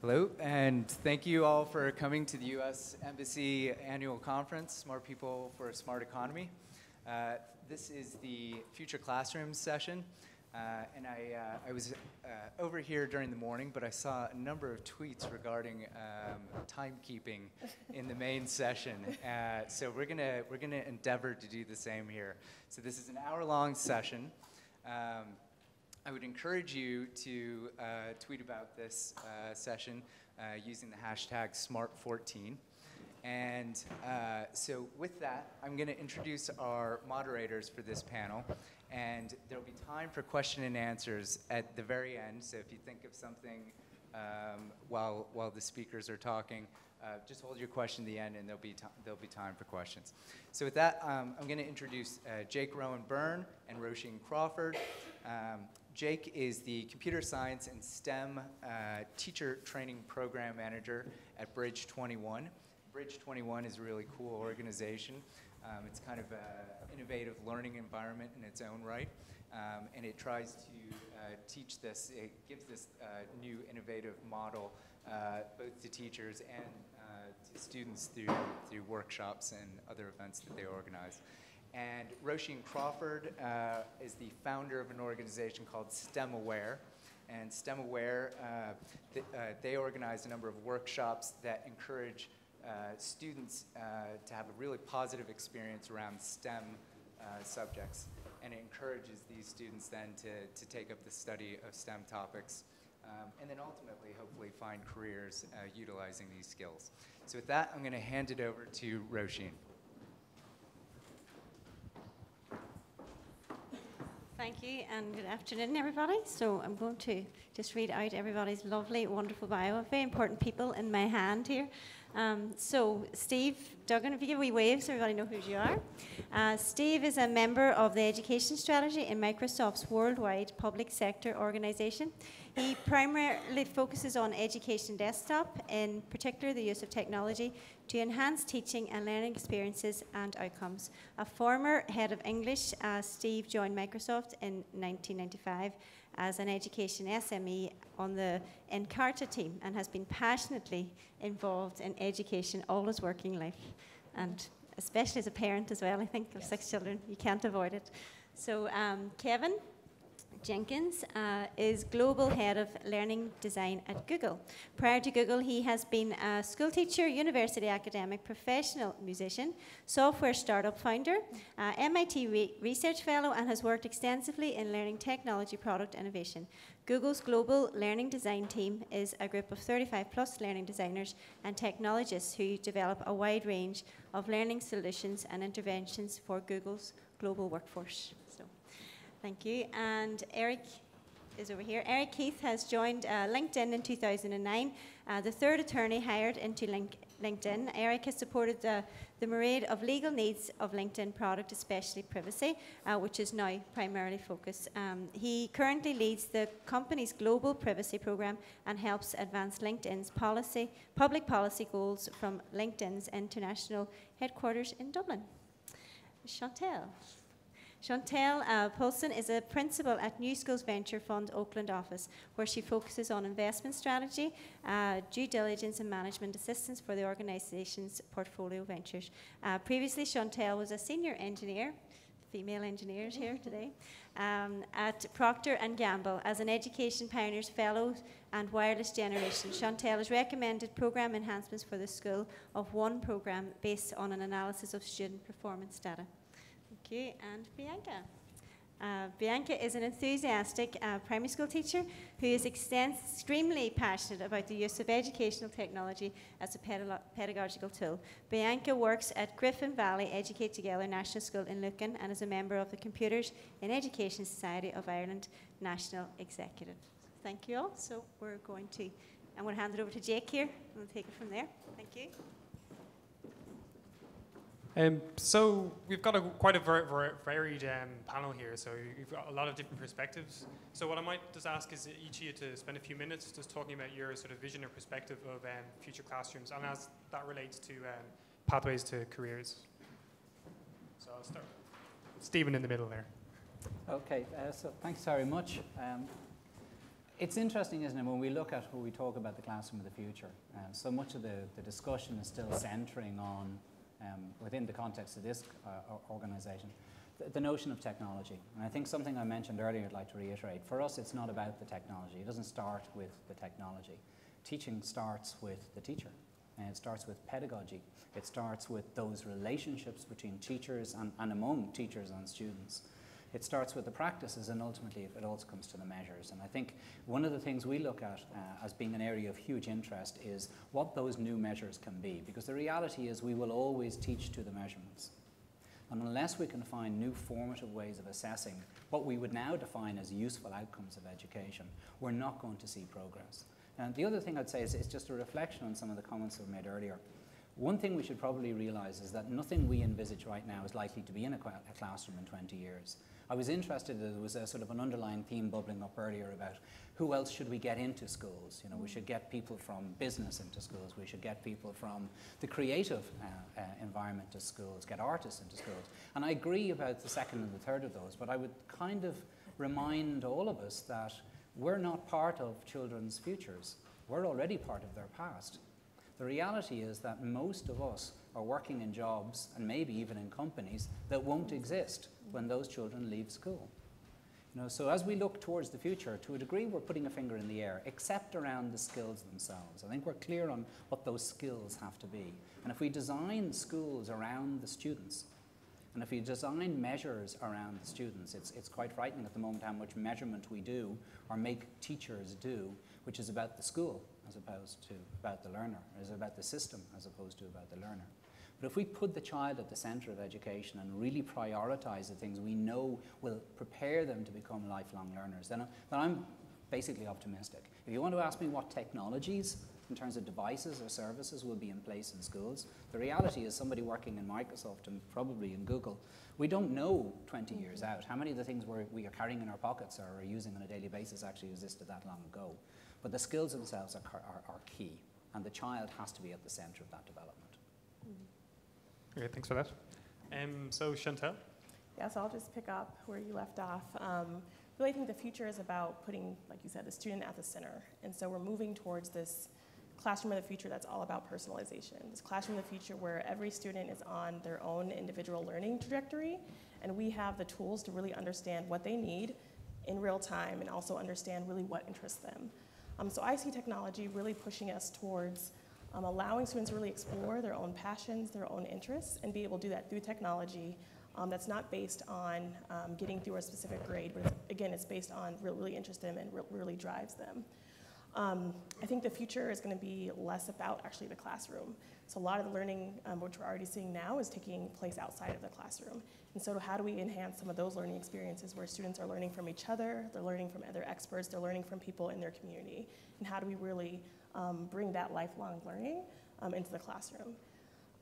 Hello, and thank you all for coming to the U.S. Embassy Annual Conference, Smart People for a Smart Economy. Uh, this is the Future Classrooms session, uh, and I, uh, I was uh, over here during the morning, but I saw a number of tweets regarding um, timekeeping in the main session. Uh, so we're gonna, we're gonna endeavor to do the same here. So this is an hour-long session. Um, I would encourage you to uh, tweet about this uh, session uh, using the hashtag SMART14. And uh, so with that, I'm going to introduce our moderators for this panel. And there'll be time for question and answers at the very end. So if you think of something um, while, while the speakers are talking, uh, just hold your question to the end and there'll be, there'll be time for questions. So with that, um, I'm going to introduce uh, Jake Rowan Byrne and Roisin Crawford. Um, Jake is the Computer Science and STEM uh, Teacher Training Program Manager at Bridge 21. Bridge 21 is a really cool organization. Um, it's kind of an innovative learning environment in its own right, um, and it tries to uh, teach this, it gives this uh, new innovative model uh, both to teachers and uh, to students through, through workshops and other events that they organize. And Roisin Crawford uh, is the founder of an organization called STEM Aware. And STEM Aware, uh, th uh, they organize a number of workshops that encourage uh, students uh, to have a really positive experience around STEM uh, subjects. And it encourages these students then to, to take up the study of STEM topics. Um, and then ultimately, hopefully, find careers utilizing these skills. So with that, I'm going to hand it over to Roisin. Thank you and good afternoon, everybody. So I'm going to just read out everybody's lovely, wonderful bio. of Very important people in my hand here. Um, so Steve Duggan, if you give a wee wave so everybody know who you are. Uh, Steve is a member of the education strategy in Microsoft's worldwide public sector organization. He primarily focuses on education desktop, in particular the use of technology to enhance teaching and learning experiences and outcomes. A former head of English, uh, Steve joined Microsoft in 1995 as an education SME on the Encarta team and has been passionately involved in education all his working life. And especially as a parent as well, I think, of yes. six children, you can't avoid it. So, um, Kevin Jennings uh, is Global Head of Learning Design at Google. Prior to Google, he has been a school teacher, university academic, professional musician, software startup founder, uh, MIT re Research Fellow, and has worked extensively in learning technology product innovation. Google's global learning design team is a group of 35 plus learning designers and technologists who develop a wide range of learning solutions and interventions for Google's global workforce. Thank you. And Erik is over here. Erik Heath has joined uh, LinkedIn in 2009, uh, the third attorney hired into Link LinkedIn. Erik has supported the, the myriad of legal needs of LinkedIn product, especially privacy, uh, which is now primarily focused. Um, he currently leads the company's global privacy program and helps advance LinkedIn's policy, public policy goals from LinkedIn's international headquarters in Dublin. Shauntel. Shauntel uh, Poulson is a principal at New Schools Venture Fund Oakland office, where she focuses on investment strategy, uh, due diligence, and management assistance for the organization's portfolio ventures. Uh, previously, Shauntel was a senior engineer, female engineers here today, um, at Procter & Gamble as an Education Pioneers Fellow and Wireless Generation. Shauntel has recommended program enhancements for the school of one program based on an analysis of student performance data. Thank you. And Bianca. Uh, Bianca is an enthusiastic uh, primary school teacher who is extremely passionate about the use of educational technology as a pedagogical tool. Bianca works at Griffeen Valley Educate Together National School in Lucan and is a member of the Computers in Education Society of Ireland National Executive. Thank you all. So we're going to, I'm going to hand it over to Jake here. We'll take it from there. Thank you. Um, so we've got a, quite a ver varied um, panel here, so you've got a lot of different perspectives. So what I might just ask is each of you to spend a few minutes just talking about your sort of vision or perspective of um, future classrooms, and as that relates to um, pathways to careers. So I'll start. With Steven in the middle there. Okay, uh, so thanks very much. Um, It's interesting, isn't it, when we look at when we talk about the classroom of the future, uh, so much of the, the discussion is still centering on, um, within the context of this uh, organisation, the, the, notion of technology. And I think something I mentioned earlier I'd like to reiterate. For us, it's not about the technology. It doesn't start with the technology. Teaching starts with the teacher. And it starts with pedagogy. It starts with those relationships between teachers and, and among teachers and students it starts with the practices and ultimately it also comes to the measures. And I think one of the things we look at uh, as being an area of huge interest is what those new measures can be. Because the reality is we will always teach to the measurements. And unless we can find new formative ways of assessing what we would now define as useful outcomes of education, we're not going to see progress. And the other thing I'd say is it's just a reflection on some of the comments that were made earlier. One thing we should probably realize is that nothing we envisage right now is likely to be in a, a classroom in 20 years. I was interested, there was a sort of an underlying theme bubbling up earlier about who else should we get into schools? You know, we should get people from business into schools, we should get people from the creative uh, uh, environment to schools, get artists into schools. And I agree about the second and the third of those, but I would kind of remind all of us that we're not part of children's futures. We're already part of their past. The reality is that most of us are working in jobs and maybe even in companies that won't exist when those children leave school. You know, so as we look towards the future, to a degree we're putting a finger in the air, except around the skills themselves. I think we're clear on what those skills have to be. And if we design schools around the students, and if we design measures around the students, it's, it's quite frightening at the moment how much measurement we do or make teachers do, which is about the school as opposed to about the learner, is about the system as opposed to about the learner. But if we put the child at the centre of education and really prioritise the things we know will prepare them to become lifelong learners, then, then I'm basically optimistic. If you want to ask me what technologies in terms of devices or services will be in place in schools, the reality is somebody working in Microsoft and probably in Google, we don't know 20 years mm-hmm. out how many of the things we're, we are carrying in our pockets or are using on a daily basis actually existed that long ago. But the skills themselves are, are, are key, and the child has to be at the centre of that development. Great, thanks for that. Um, so Shauntel? Yeah, so I'll just pick up where you left off. Um, really, I think the future is about putting, like you said, the student at the center. And so we're moving towards this classroom of the future that's all about personalization. This classroom of the future where every student is on their own individual learning trajectory, and we have the tools to really understand what they need in real time and also understand really what interests them. Um, so I see technology really pushing us towards um, allowing students to really explore their own passions, their own interests, and be able to do that through technology um, that's not based on um, getting through a specific grade, but it's, again, it's based on really, really interests them and re really drives them. Um, I think the future is going to be less about actually the classroom. So a lot of the learning, um, which we're already seeing now, is taking place outside of the classroom. And so how do we enhance some of those learning experiences where students are learning from each other, they're learning from other experts, they're learning from people in their community, and how do we really um, bring that lifelong learning um, into the classroom.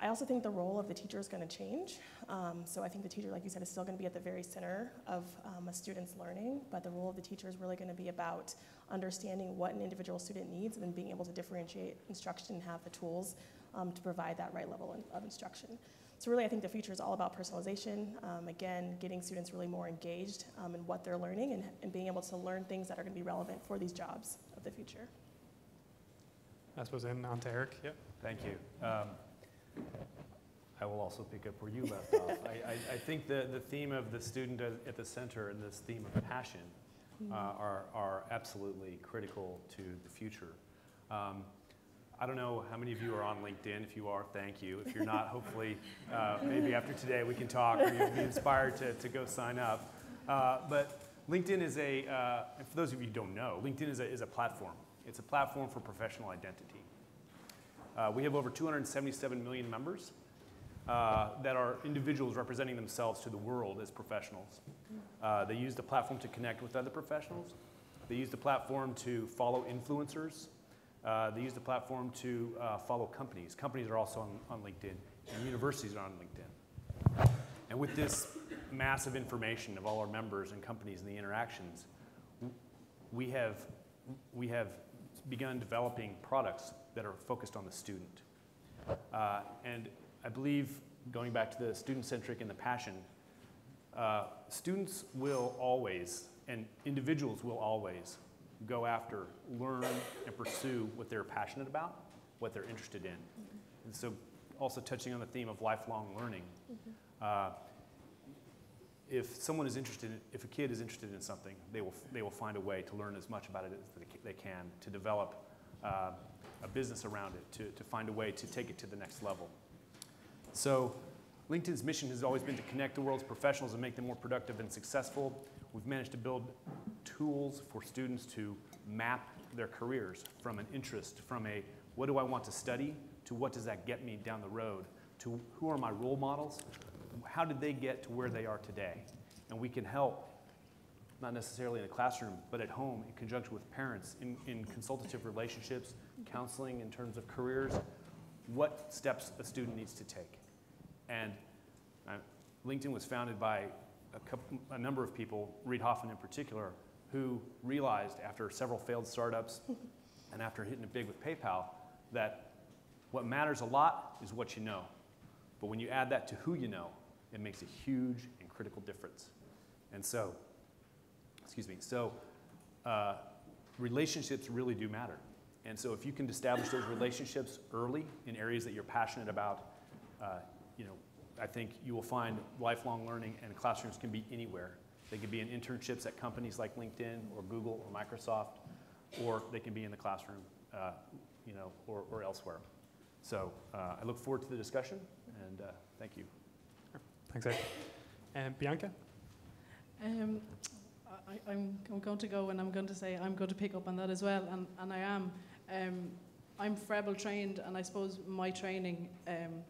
I also think the role of the teacher is going to change. Um, so I think the teacher, like you said, is still going to be at the very center of um, a student's learning, but the role of the teacher is really going to be about understanding what an individual student needs and being able to differentiate instruction and have the tools um, to provide that right level of instruction. So really, I think the future is all about personalization. Um, again, getting students really more engaged um, in what they're learning and, and being able to learn things that are going to be relevant for these jobs of the future. I suppose in on to Erik. Yeah. Thank you. I will also pick up where you left off. I, I, I, think the, the theme of the student at the center and this theme of passion uh, mm-hmm. are, are absolutely critical to the future. Um, I don't know how many of you are on LinkedIn. If you are, thank you. If you're not, hopefully, uh, maybe after today we can talk or you'll be inspired to, to go sign up. Uh, but LinkedIn is a, uh, for those of you who don't know, LinkedIn is a, is a platform. It's a platform for professional identity. Uh, we have over 277 million members uh, that are individuals representing themselves to the world as professionals. Uh, they use the platform to connect with other professionals. They use the platform to follow influencers. Uh, they use the platform to uh, follow companies. Companies are also on, on LinkedIn, and universities are on LinkedIn. And with this massive information of all our members and companies and the interactions, we have, we have begun developing products that are focused on the student. Uh, and I believe, going back to the student-centric and the passion, uh, students will always, and individuals will always, go after, learn, and pursue what they're passionate about, what they're interested in. And so, also touching on the theme of lifelong learning. Uh, if someone is interested, if a kid is interested in something, they will, they will find a way to learn as much about it as they can, to develop uh, a business around it, to, to find a way to take it to the next level. So LinkedIn's mission has always been to connect the world's professionals and make them more productive and successful. We've managed to build tools for students to map their careers from an interest, from a what do I want to study, to what does that get me down the road, to who are my role models, how did they get to where they are today? And we can help, not necessarily in a classroom, but at home in conjunction with parents in, in consultative relationships, counseling in terms of careers, what steps a student needs to take. And uh, LinkedIn was founded by a, couple, a number of people, Reid Hoffman in particular, who realized after several failed startups and after hitting it big with PayPal that what matters a lot is what you know. But when you add that to who you know, it makes a huge and critical difference. And so, excuse me, so uh, relationships really do matter. And so if you can establish those relationships early in areas that you're passionate about, uh, you know, I think you will find lifelong learning and classrooms can be anywhere. They can be in internships at companies like LinkedIn or Google or Microsoft, or they can be in the classroom, uh, you know, or, or elsewhere. So uh, I look forward to the discussion, and uh, thank you. Thanks, Ed. Um, Bianca? Um, I, I'm, I'm going to go and I'm going to say I'm going to pick up on that as well, and, and I am. Um, I'm Froebel trained, and I suppose my training um,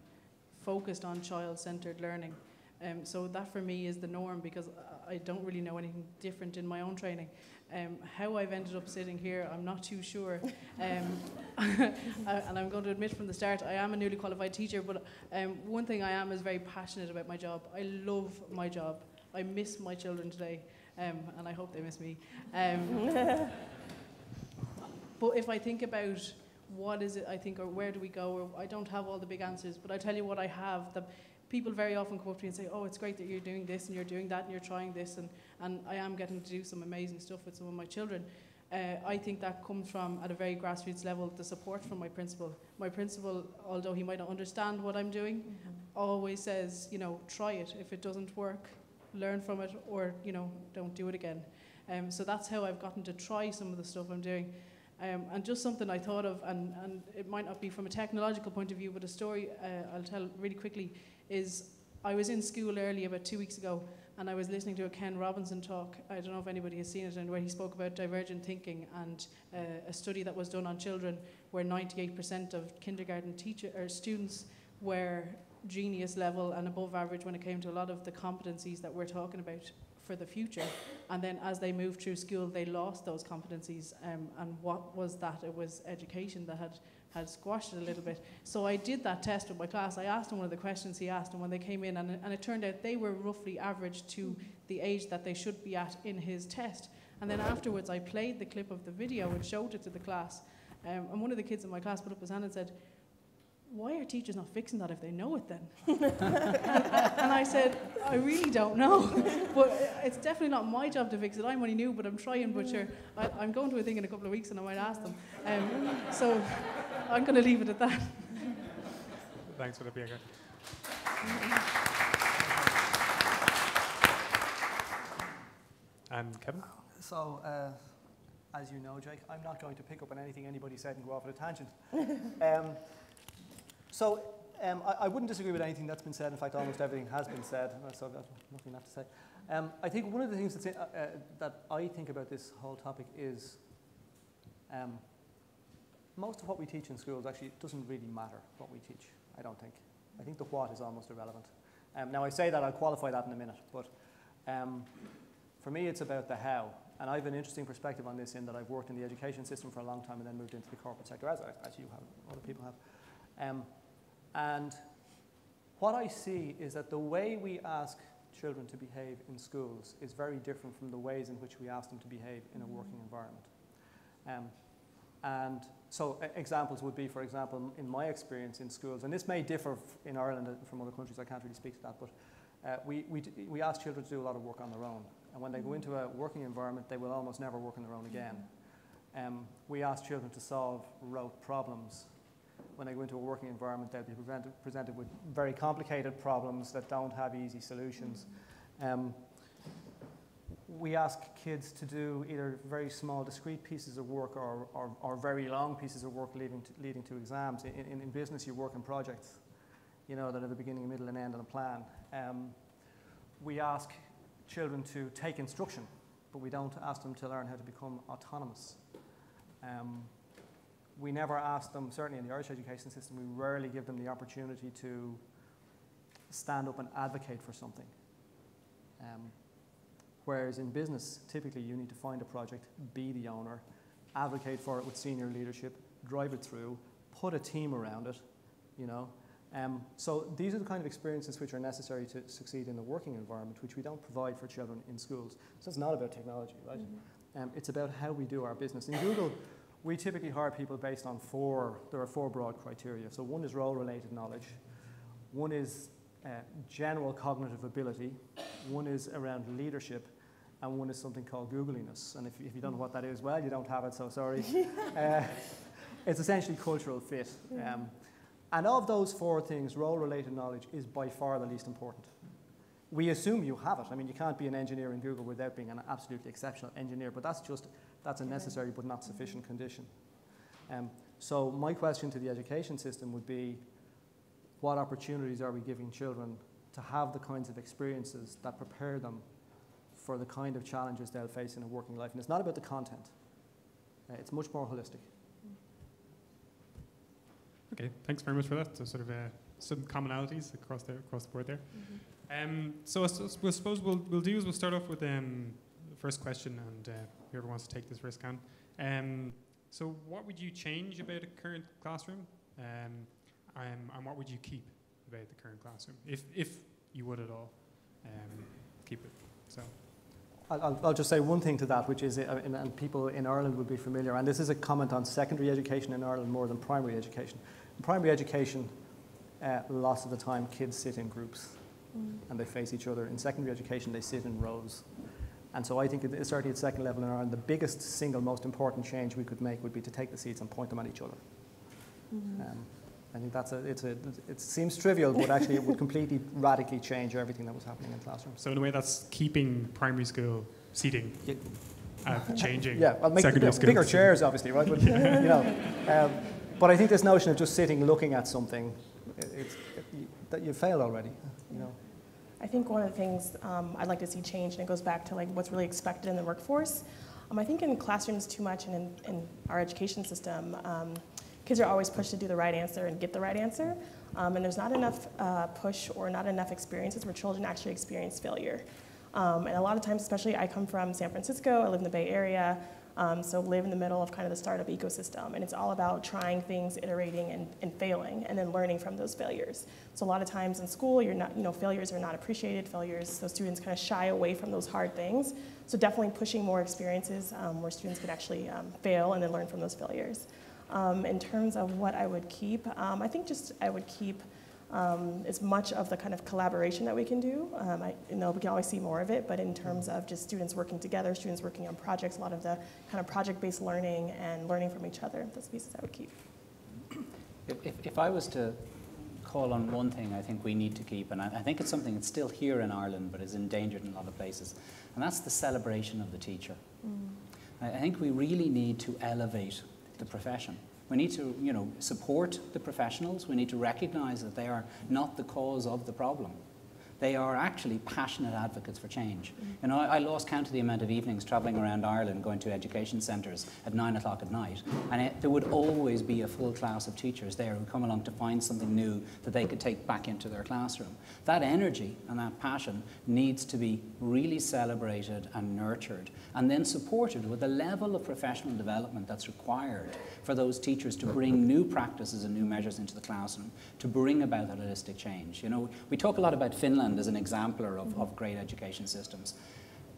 focused on child-centered learning. Um, so that for me is the norm because I don't really know anything different in my own training. Um, how I've ended up sitting here, I'm not too sure. Um, and I'm going to admit from the start, I am a newly qualified teacher, but um, one thing I am is very passionate about my job. I love my job. I miss my children today, um, and I hope they miss me. Um, but if I think about what is it I think, or where do we go, or I don't have all the big answers, but I tell you what I have. The, people very often come up to me and say, oh, it's great that you're doing this and you're doing that and you're trying this, and, and I am getting to do some amazing stuff with some of my children. Uh, I think that comes from, at a very grassroots level, the support from my principal. My principal, although he might not understand what I'm doing, mm-hmm. always says, you know, try it. If it doesn't work, learn from it, or, you know, don't do it again. Um, so that's how I've gotten to try some of the stuff I'm doing. Um, and just something I thought of, and, and it might not be from a technological point of view, but a story uh, I'll tell really quickly is I was in school early about two weeks ago and I was listening to a Ken Robinson talk. I don't know if anybody has seen it, and where he spoke about divergent thinking and uh, a study that was done on children where 98% of kindergarten teacher or students were genius level and above average when it came to a lot of the competencies that we're talking about for the future. And then as they moved through school, they lost those competencies. Um, and what was that? It was education that had, had squashed it a little bit. So I did that test with my class. I asked them one of the questions he asked, and when they came in, and, and it turned out they were roughly average to the age that they should be at in his test. And then afterwards, I played the clip of the video and showed it to the class. Um, and one of the kids in my class put up his hand and said, why are teachers not fixing that if they know it then? and I said, I really don't know. but it's definitely not my job to fix it. I'm only new, but I'm trying. But sure, I, am going to a thing in a couple of weeks and I might ask them. Um, so I'm going to leave it at that. Thanks for the being And Kevin? So, uh, as you know, Jake, I'm not going to pick up on anything anybody said and go off on a tangent. um, so um, I, I, wouldn't disagree with anything that's been said. In fact, almost everything has been said, so I've got nothing left to say. Um, I think one of the things in, uh, uh, that I think about this whole topic is um, most of what we teach in schools actually doesn't really matter what we teach, I don't think. I think the what is almost irrelevant. Um, now, I say that, I'll qualify that in a minute, but um, for me, it's about the how. And I have an interesting perspective on this in that I've worked in the education system for a long time and then moved into the corporate sector, as, as you have, other people have. Um, and what I see is that the way we ask children to behave in schools is very different from the ways in which we ask them to behave in a working environment. Um, and so examples would be, for example, in my experience in schools, and this may differ in Ireland from other countries, I can't really speak to that, but uh, we, we, we ask children to do a lot of work on their own. And when they go into a working environment, they will almost never work on their own again. Um, we ask children to solve rote problems. When they go into a working environment, they'll be presented, presented with very complicated problems that don't have easy solutions. Um, we ask kids to do either very small, discrete pieces of work or, or, or very long pieces of work leading to, leading to exams. In, in, in, business, you work in projects, you know, that have a beginning, middle, and end, and a plan. Um, we ask children to take instruction, but we don't ask them to learn how to become autonomous. Um, we never ask them, certainly in the Irish education system, we rarely give them the opportunity to stand up and advocate for something. Um, Whereas in business, typically you need to find a project, be the owner, advocate for it with senior leadership, drive it through, put a team around it, you know. Um, so these are the kind of experiences which are necessary to succeed in the working environment, which we don't provide for children in schools. So it's not about technology, right? Mm-hmm. Um, it's about how we do our business. In Google, we typically hire people based on four, there are four broad criteria. So one is role-related knowledge, one is uh, general cognitive ability, one is around leadership, and one is something called googliness. And if, if you don't know what that is, well, you don't have it, so sorry. uh, it's essentially cultural fit. Um, and of those four things, role related knowledge is by far the least important. We assume you have it. I mean, you can't be an engineer in Google without being an absolutely exceptional engineer, but that's just that's a necessary but not sufficient condition. Um, so my question to the education system would be, what opportunities are we giving children to have the kinds of experiences that prepare them for the kind of challenges they'll face in a working life. And it's not about the content, uh, it's much more holistic. Okay, thanks very much for that. So, sort of uh, some commonalities across the, across the board there. Mm-hmm. Um, so, I, I suppose we'll, we'll do is we'll start off with um, the first question, and uh, whoever wants to take this first can. Um, so, what would you change about a current classroom, um, um, and what would you keep about the current classroom, if, if you would at all um, keep it? So. I'll, I'll, just say one thing to that, which is, uh, and people in Ireland would be familiar, and this is a comment on secondary education in Ireland more than primary education. In primary education, uh, lots of the time kids sit in groups mm. and they face each other. In secondary education, they sit in rows. And so I think, it, certainly at second level in Ireland, the biggest single most important change we could make would be to take the seats and point them at each other. Mm-hmm. Um, I think that's a, it's a, it seems trivial, but actually it would completely radically change everything that was happening in classrooms. So in a way, that's keeping primary school seating, yeah. uh, changing. Yeah, well, make secondary you know, bigger chairs, obviously, right? But, you know, um, but I think this notion of just sitting, looking at something, it's, it, that you fail already. You know. I think one of the things um, I'd like to see change, and it goes back to like what's really expected in the workforce. Um, I think in classrooms too much, and in, in our education system um, kids are always pushed to do the right answer and get the right answer. Um, and there's not enough uh, push or not enough experiences where children actually experience failure. Um, and a lot of times, especially I come from San Francisco, I live in the Bay Area, um, so live in the middle of kind of the startup ecosystem. And it's all about trying things, iterating, and, and failing, and then learning from those failures. So a lot of times in school, you're not, you know, failures are not appreciated. Failures, so students kind of shy away from those hard things. So definitely pushing more experiences um, where students can actually um, fail and then learn from those failures. Um, in terms of what I would keep, um, I think just I would keep um, as much of the kind of collaboration that we can do. Um, I you know we can always see more of it, but in terms of just students working together, students working on projects, a lot of the kind of project-based learning and learning from each other, those pieces I would keep. If, if, if I was to call on one thing I think we need to keep, and I, I, think it's something that's still here in Ireland but is endangered in a lot of places, and that's the celebration of the teacher. Mm. I, I think we really need to elevate the profession. We need to, you know, support the professionals. We need to recognize that they are not the cause of the problem. They are actually passionate advocates for change. Mm. You know, I, I lost count of the amount of evenings travelling around Ireland, going to education centres at nine o'clock at night, and it, there would always be a full class of teachers there who come along to find something new that they could take back into their classroom. That energy and that passion needs to be really celebrated and nurtured, and then supported with the level of professional development that's required for those teachers to bring new practices and new measures into the classroom, to bring about that holistic change. You know, we talk a lot about Finland As an exemplar of, of great education systems.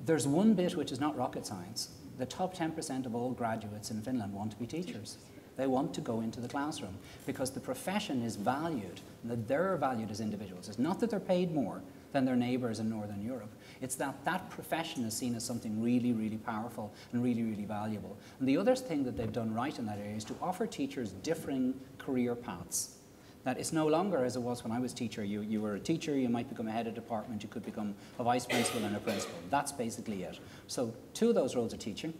There's one bit which is not rocket science. The top 10% of all graduates in Finland want to be teachers. They want to go into the classroom because the profession is valued, that they're valued as individuals. It's not that they're paid more, than their neighbours in Northern Europe. It's that that profession is seen as something really, really powerful and really, really valuable. And the other thing that they've done right in that area is to offer teachers differing career paths. That it's no longer as it was when I was teacher. You, you were a teacher, you might become a head of department, you could become a vice principal and a principal. That's basically it. So two of those roles are teaching,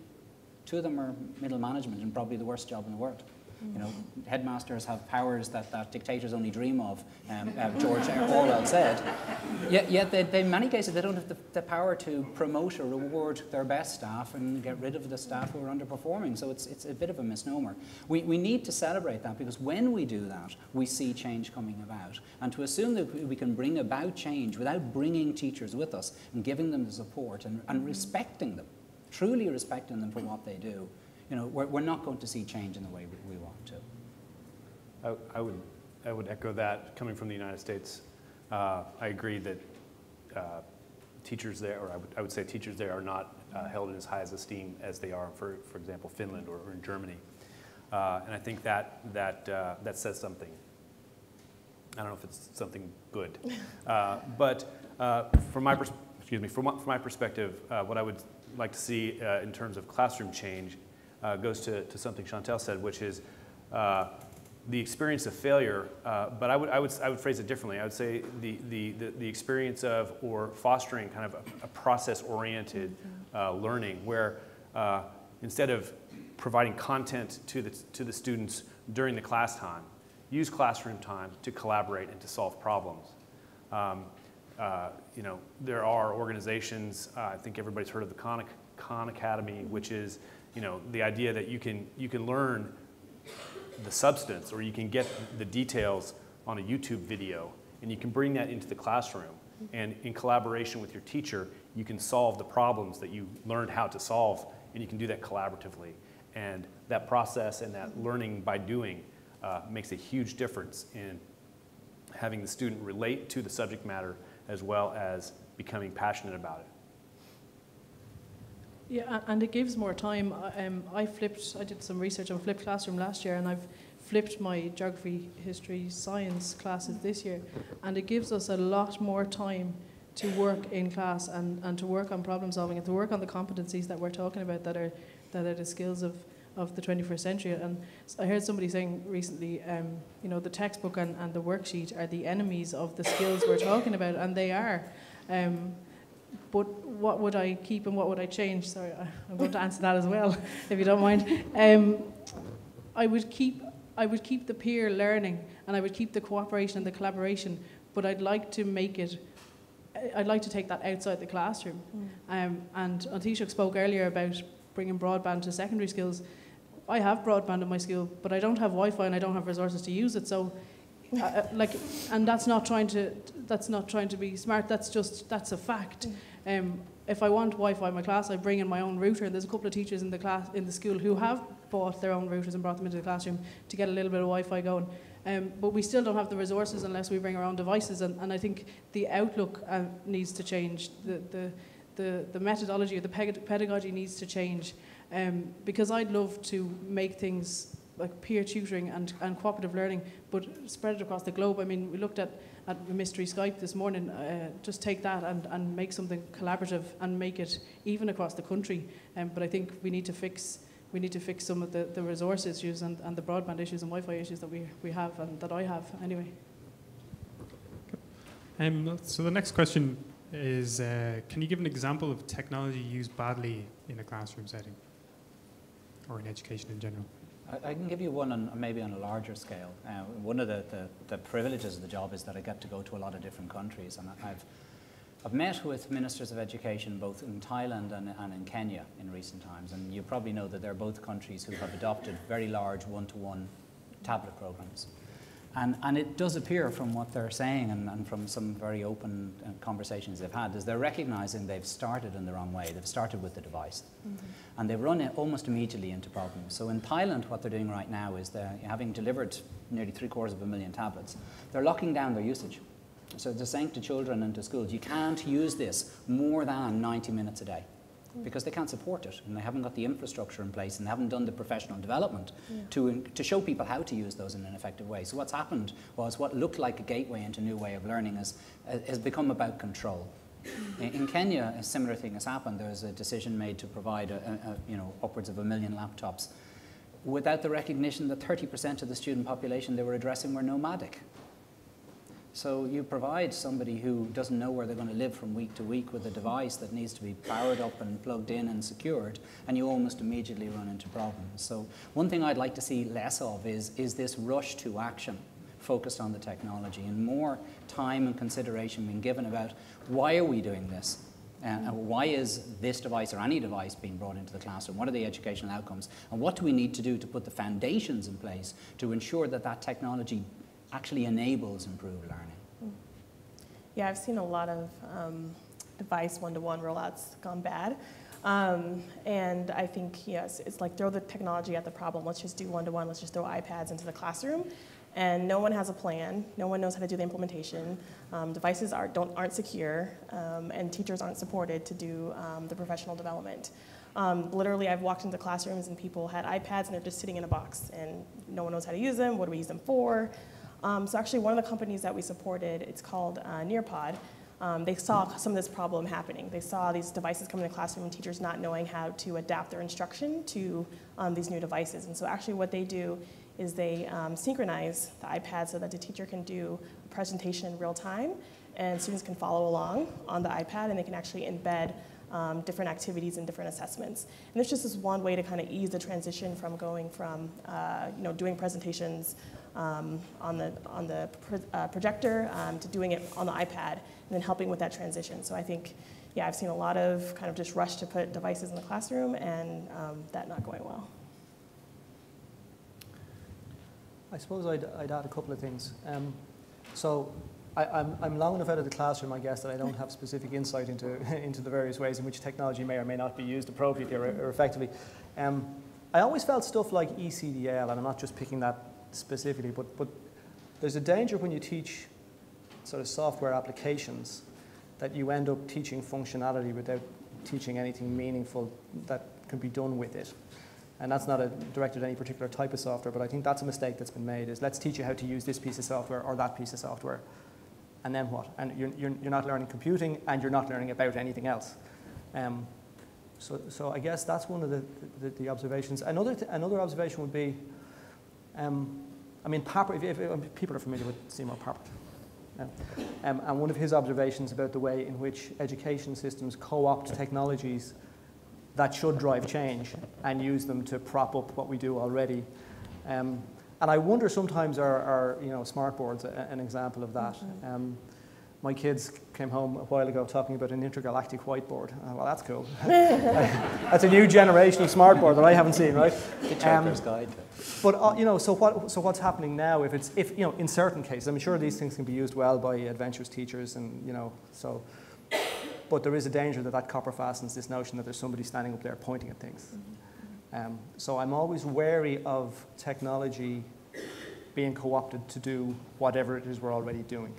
two of them are middle management and probably the worst job in the world. You know, headmasters have powers that, that dictators only dream of, um, uh, George Orwell said. Yet, yet they, they, in many cases, they don't have the, the, power to promote or reward their best staff and get rid of the staff who are underperforming. So it's, it's a bit of a misnomer. We, we need to celebrate that because when we do that, we see change coming about. And to assume that we can bring about change without bringing teachers with us and giving them the support and, and respecting them, truly respecting them for what they do, you know, we're, we're not going to see change in the way we, we want to. I, I, would, I would echo that coming from the United States. Uh, I agree that uh, teachers there, or I would, I would say teachers there are not uh, held in as high as esteem as they are, for, for example, Finland or, or in Germany. Uh, and I think that, that, uh, that says something. I don't know if it's something good. Uh, but from my, excuse me, from, from my perspective, what I would like to see in terms of classroom change uh, goes to, to something Shauntel said, which is uh, the experience of failure, uh, but I would, I, would, I would phrase it differently. I would say the, the, the, the experience of or fostering kind of a, a process-oriented uh, learning where uh, instead of providing content to the, to the students during the class time, use classroom time to collaborate and to solve problems. Um, uh, you know, there are organizations, I think everybody's heard of the Khan, Khan Academy, which is you know, the idea that you can, you can learn the substance or you can get the details on a YouTube video and you can bring that into the classroom. And in collaboration with your teacher, you can solve the problems that you learned how to solve and you can do that collaboratively. And that process and that learning by doing uh, makes a huge difference in having the student relate to the subject matter as well as becoming passionate about it. Yeah, and it gives more time. Um, I flipped, I did some research on flipped classroom last year, and I've flipped my geography, history, science classes this year, and it gives us a lot more time to work in class and, and to work on problem solving and to work on the competencies that we're talking about that are that are the skills of, of the 21st century. And I heard somebody saying recently, um, you know, the textbook and, and the worksheet are the enemies of the skills we're talking about, and they are. Um, but what would I keep and what would I change? Sorry, I'm going to answer that as well, if you don't mind. Um, I would keep I would keep the peer learning and I would keep the cooperation and the collaboration, but I'd like to make it. I'd like to take that outside the classroom. Mm. Um, and Antishuk spoke earlier about bringing broadband to secondary schools. I have broadband in my school, but I don't have Wi-Fi and I don't have resources to use it. So uh, uh, like, and that's not trying to that's not trying to be smart. That's just that's a fact. Um, if I want Wi-Fi in my class, I bring in my own router. And there's a couple of teachers in the class in the school who have bought their own routers and brought them into the classroom to get a little bit of Wi-Fi going. Um, but we still don't have the resources unless we bring our own devices. And, and I think the outlook uh, needs to change. The, the, the, the methodology or the pedagogy needs to change. Um, because I'd love to make things like peer tutoring and, and cooperative learning, but spread it across the globe. I mean, we looked at, at Mystery Skype this morning. Uh, just take that and, and make something collaborative and make it even across the country. Um, but I think we need to fix we need to fix some of the, the resource issues and, and the broadband issues and Wi-Fi issues that we, we have and that I have anyway. Um, so the next question is, uh, can you give an example of technology used badly in a classroom setting or in education in general? I, can give you one on maybe on a larger scale. Uh, one of the, the, the, privileges of the job is that I get to go to a lot of different countries, and I've I've met with ministers of education both in Thailand and, and in Kenya in recent times, and you probably know that they're both countries who have adopted very large one-to-one tablet programs. And, and it does appear from what they're saying and, and from some very open uh, conversations they've had is they're recognizing they've started in the wrong way. They've started with the device. Mm -hmm. And they've run it almost immediately into problems. So in Thailand, what they're doing right now is they're having delivered nearly three quarters of a million tablets. They're locking down their usage. So they're saying to children and to schools, you can't use this more than 90 minutes a day. Because they can't support it and they haven't got the infrastructure in place and they haven't done the professional development Yeah. to, to show people how to use those in an effective way. So what's happened was what looked like a gateway into a new way of learning has, uh, has become about control. In, in Kenya, a similar thing has happened. There was a decision made to provide a, a, a, you know, upwards of a million laptops without the recognition that 30% of the student population they were addressing were nomadic. So you provide somebody who doesn't know where they're going to live from week to week with a device that needs to be powered up and plugged in and secured, and you almost immediately run into problems. So one thing I'd like to see less of is, is this rush to action focused on the technology and more time and consideration being given about why are we doing this? And why is this device or any device being brought into the classroom? What are the educational outcomes? And what do we need to do to put the foundations in place to ensure that that technology actually enables improved learning? Yeah, I've seen a lot of um, device one-to-one rollouts gone bad. Um, and I think, yes, it's like throw the technology at the problem. Let's just do one-to-one. Let's just throw iPads into the classroom. And no one has a plan. No one knows how to do the implementation. Um, devices are, don't, aren't secure, um, and teachers aren't supported to do um, the professional development. Um, literally, I've walked into classrooms and people had iPads and they're just sitting in a box, and no one knows how to use them. What do we use them for? Um, so actually, one of the companies that we supported, it's called uh, Nearpod. Um, they saw some of this problem happening. They saw these devices come in the classroom and teachers not knowing how to adapt their instruction to um, these new devices. And so actually, what they do is they um, synchronize the iPad so that the teacher can do a presentation in real time, and students can follow along on the iPad, and they can actually embed um, different activities and different assessments. And it's just this one way to kind of ease the transition from going from, uh, you know, doing presentations um, on the, on the pro- uh, projector um, to doing it on the iPad and then helping with that transition. So I think, yeah, I've seen a lot of kind of just rush to put devices in the classroom and um, that not going well. I suppose I'd, I'd add a couple of things. Um, so I, I'm, I'm long enough out of the classroom, I guess, that I don't have specific insight into, into the various ways in which technology may or may not be used appropriately or, or effectively. Um, I always felt stuff like ECDL, and I'm not just picking that specifically, but, but there's a danger when you teach sort of software applications that you end up teaching functionality without teaching anything meaningful that can be done with it. And that's not a, directed at any particular type of software, but I think that's a mistake that's been made is let's teach you how to use this piece of software or that piece of software. And then what? And you're, you're, you're not learning computing and you're not learning about anything else. Um, so, so I guess that's one of the, the, the observations. Another, th- another observation would be, um, I mean, Papert, if, if, if people are familiar with Seymour Papert, um, um, and one of his observations about the way in which education systems co-opt technologies that should drive change and use them to prop up what we do already. Um, and I wonder sometimes are, are you know, smart boards a, an example of that. Um, my kids came home a while ago talking about an intergalactic whiteboard. Uh, well, that's cool. that's a new generation of smart board that I haven't seen, right? The Um, Guide. but uh, you know, so what? So what's happening now? If it's if you know, in certain cases, I'm sure these things can be used well by adventurous teachers, and you know, so. But there is a danger that that copper fastens this notion that there's somebody standing up there pointing at things. Um, so I'm always wary of technology being co-opted to do whatever it is we're already doing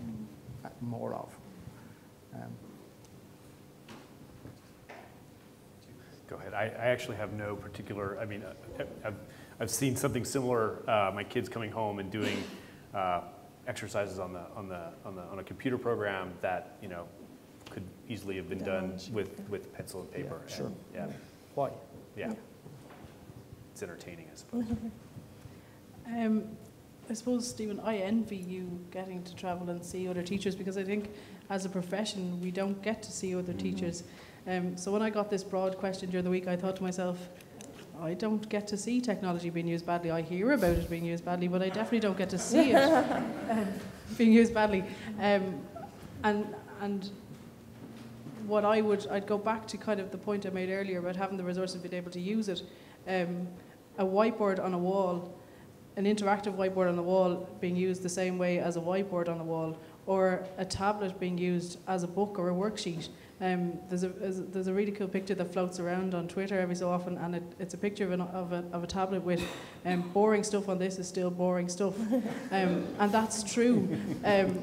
more of. Um, Go ahead. I, I actually have no particular, I mean, uh, I've, I've seen something similar, uh, my kids coming home and doing uh, exercises on the, on, the, on, the, on a computer program that, you know, could easily have been done Done. with, with pencil and paper. sure. And, Yeah, why? yeah. Yeah. It's entertaining, I suppose. Um, I suppose, Steven, I envy you getting to travel and see other teachers because I think as a profession we don't get to see other teachers. Um, so when I got this broad question during the week, I thought to myself, I don't get to see technology being used badly. I hear about it being used badly, but I definitely don't get to see it um, being used badly. Um, and and what I would, I'd go back to kind of the point I made earlier about having the resources and being able to use it. Um, a whiteboard on a wall, an interactive whiteboard on the wall being used the same way as a whiteboard on the wall, or a tablet being used as a book or a worksheet. Um, there's, a, there's a really cool picture that floats around on Twitter every so often, and it, it's a picture of, an, of, a, of a tablet with um, boring stuff on this is still boring stuff. Um, and that's true. Um,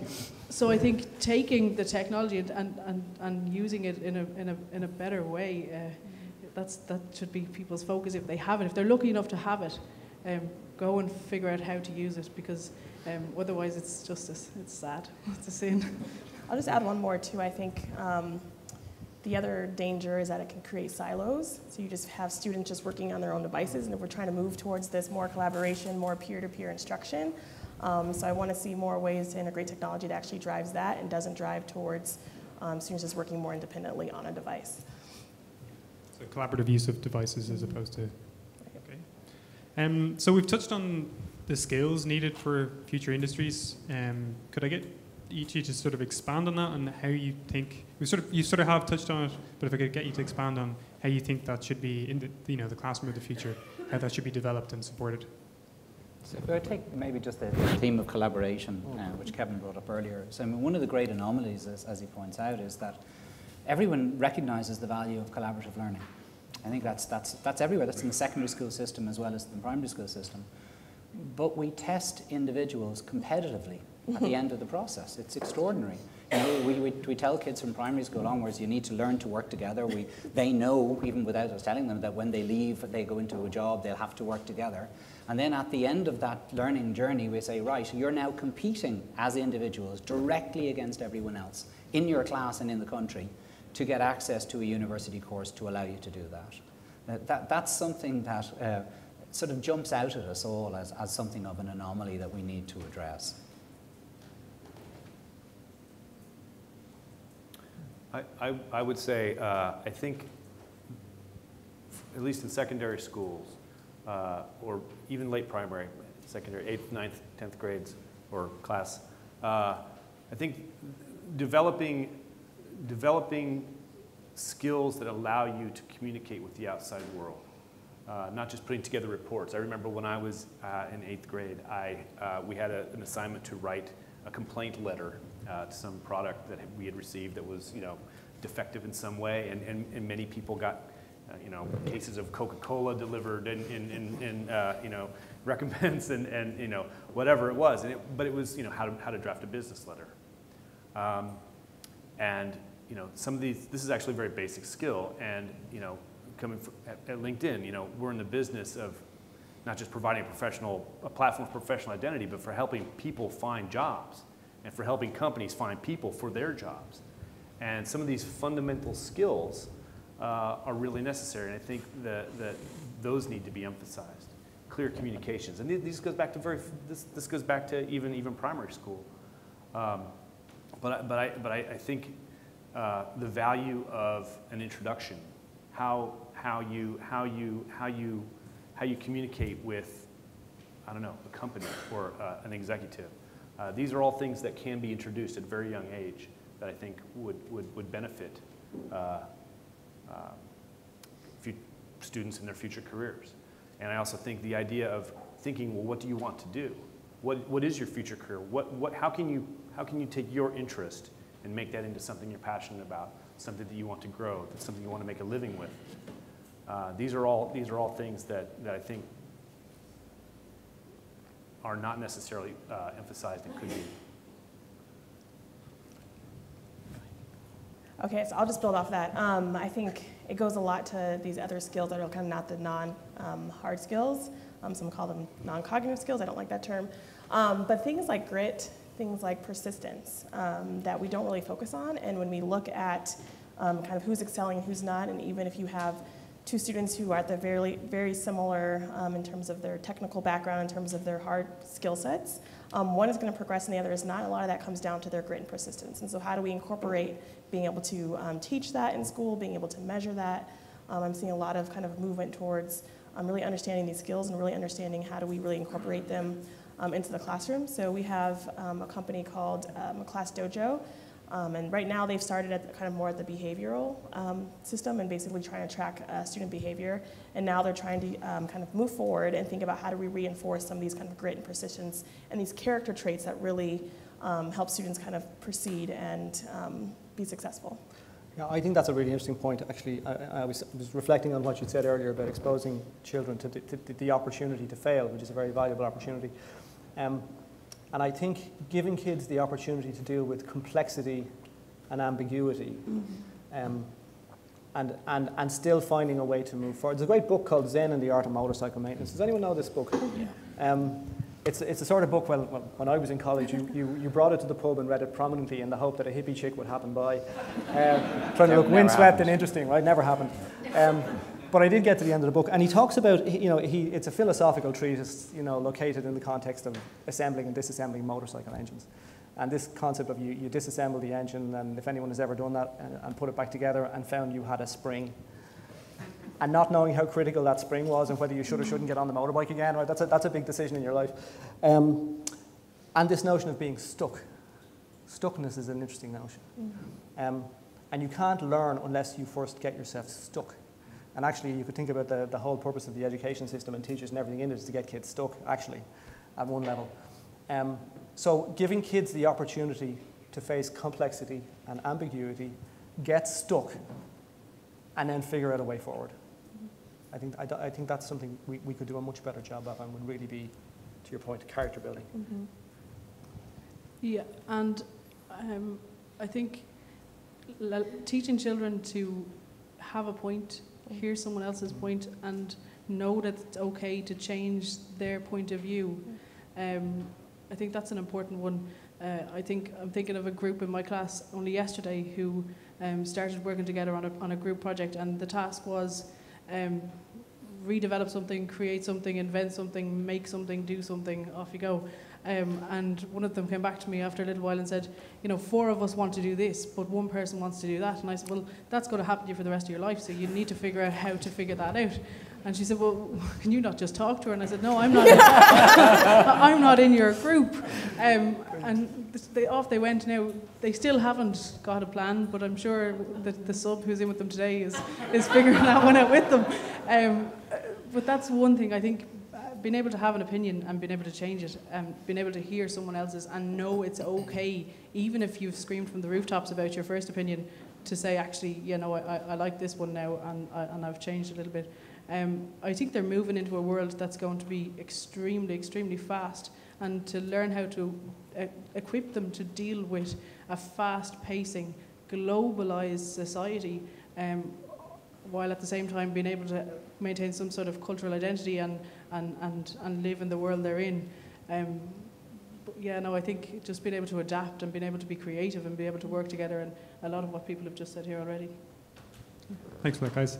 so I think taking the technology and, and, and, and using it in a, in a, in a better way uh, that's that should be people's focus if they have it. If they're lucky enough to have it, um, go and figure out how to use it because um, otherwise it's just a, it's sad. It's a sin. I'll just add one more too. I think um, the other danger is that it can create silos. So you just have students just working on their own devices, and if we're trying to move towards this more collaboration, more peer-to-peer instruction, um, so I want to see more ways to integrate technology that actually drives that and doesn't drive towards um, students just working more independently on a device. So collaborative use of devices as opposed to. Um, so we've touched on the skills needed for future industries. Um, could I get each of you to sort of expand on that and how you think we sort of you sort of have touched on it, but if I could get you to expand on how you think that should be in the you know the classroom of the future, how that should be developed and supported. So if I take maybe just the theme of collaboration, uh, which Kevin brought up earlier. So I mean, one of the great anomalies, as, as he points out, is that everyone recognizes the value of collaborative learning. I think that's, that's, that's everywhere. That's in the secondary school system as well as the primary school system. But we test individuals competitively at the end of the process. It's extraordinary. You know, we, we, we tell kids from primary school onwards, you need to learn to work together. We, they know, even without us telling them, that when they leave, they go into a job, they'll have to work together. And then at the end of that learning journey, we say, right, you're now competing as individuals directly against everyone else in your class and in the country to get access to a university course to allow you to do that. That, that that's something that uh, sort of jumps out at us all as, as something of an anomaly that we need to address. I, I, I would say, uh, I think, at least in secondary schools, uh, or even late primary, secondary, eighth, ninth, tenth grades or class, uh, I think developing, developing skills that allow you to communicate with the outside world, uh, not just putting together reports. I remember when I was uh, in eighth grade, I, uh, we had a, an assignment to write a complaint letter uh, to some product that we had received that was, you know, defective in some way, and, and, and many people got, uh, you know, cases of Coca-Cola delivered in, in, in uh, you know, recompense and, and, you know, whatever it was. And it, but it was, you know, how to, how to draft a business letter. Um, and, you know, some of these, this is actually a very basic skill, and, you know, coming from, at, at LinkedIn, you know, we're in the business of not just providing a professional, a platform for professional identity, but for helping people find jobs and for helping companies find people for their jobs. And some of these fundamental skills uh, are really necessary, and I think that, that those need to be emphasized. Clear communications, and this goes back to very, this, this goes back to even, even primary school. Um, but but I, but I, I think uh, the value of an introduction, how, how, you, how, you, how, you, how you communicate with, I don't know, a company or uh, an executive, uh, these are all things that can be introduced at a very young age that I think would, would, would benefit uh, uh, students in their future careers. And I also think the idea of thinking, well, what do you want to do? What, what is your future career? What, what, how, can you, how can you take your interest and make that into something you're passionate about, something that you want to grow, that's something you want to make a living with? Uh, these, are all, these are all things that, that I think are not necessarily uh, emphasized and could be. Okay, so I'll just build off that. Um, I think it goes a lot to these other skills that are kind of not the non-hard um, skills. Um, some call them non-cognitive skills. I don't like that term. Um, but things like grit, things like persistence um, that we don't really focus on. And when we look at um, kind of who's excelling, who's not, and even if you have two students who are at the very, very similar in terms of their technical background, in terms of their hard skill sets, um, one is going to progress and the other is not. A lot of that comes down to their grit and persistence. And so, how do we incorporate being able to um, teach that in school, being able to measure that? Um, I'm seeing a lot of kind of movement towards um, really understanding these skills and really understanding how do we really incorporate them um, into the classroom. So, we have um, a company called Class Dojo. Um, and right now they've started at the, kind of more at the behavioral um, system and basically trying to track uh, student behavior. And now they're trying to um, kind of move forward and think about how do we reinforce some of these kind of grit and persistence and these character traits that really um, help students kind of proceed and um, be successful. Yeah, I think that's a really interesting point. Actually, I, I was, was, reflecting on what you said earlier about exposing children to the, to the, opportunity to fail, which is a very valuable opportunity. Um, and I think giving kids the opportunity to deal with complexity and ambiguity, mm-hmm. um, and, and, and still finding a way to move forward. There's a great book called Zen and the Art of Motorcycle Maintenance. Does anyone know this book? Um, it's, it's the sort of book, well, well, when I was in college, you, you, you brought it to the pub and read it prominently in the hope that a hippie chick would happen by. Um, trying to look windswept happened. and interesting, right? Never happened. Um, but I did get to the end of the book, and he talks about, you know, he, it's a philosophical treatise, you know, located in the context of assembling and disassembling motorcycle engines. And this concept of you, you disassemble the engine, and if anyone has ever done that, and, and put it back together and found you had a spring, and not knowing how critical that spring was and whether you should or shouldn't get on the motorbike again, right? That's a, that's a big decision in your life. Um, and this notion of being stuck. Stuckness is an interesting notion. Um, and you can't learn unless you first get yourself stuck. And actually, you could think about the, the whole purpose of the education system and teachers and everything in it is to get kids stuck, actually, at one level. Um, so, giving kids the opportunity to face complexity and ambiguity, get stuck, and then figure out a way forward. I think, I, I think that's something we, we could do a much better job of and would really be, to your point, character building. Yeah, and um, I think teaching children to have a point, hear someone else's point, and know that it's okay to change their point of view. Um, I think that's an important one. Uh, I think I'm thinking of a group in my class only yesterday who um, started working together on a, on a group project, and the task was um, redevelop something, create something, invent something, make something, do something, off you go. Um, and one of them came back to me after a little while and said, you know, four of us want to do this, but one person wants to do that. And I said, well, that's going to happen to you for the rest of your life, so you need to figure out how to figure that out. And she said, well, can you not just talk to her? And I said, no, I'm not. I'm not in your group. Um, and they, off they went. Now they still haven't got a plan, but I'm sure that the sub who's in with them today is is figuring that one out with them. Um, but that's one thing I think. Being able to have an opinion and being able to change it, and being able to hear someone else's and know it's okay, even if you've screamed from the rooftops about your first opinion, to say actually, you know, I, I- like this one now, and I, and I've changed a little bit. Um, I think they're moving into a world that's going to be extremely, extremely fast, and to learn how to uh, equip them to deal with a fast-pacing, globalized society, um, while at the same time being able to maintain some sort of cultural identity and, and, and, and live in the world they're in. Um, but yeah, no, I think just being able to adapt and being able to be creative and be able to work together, and a lot of what people have just said here already. Thanks for that, guys.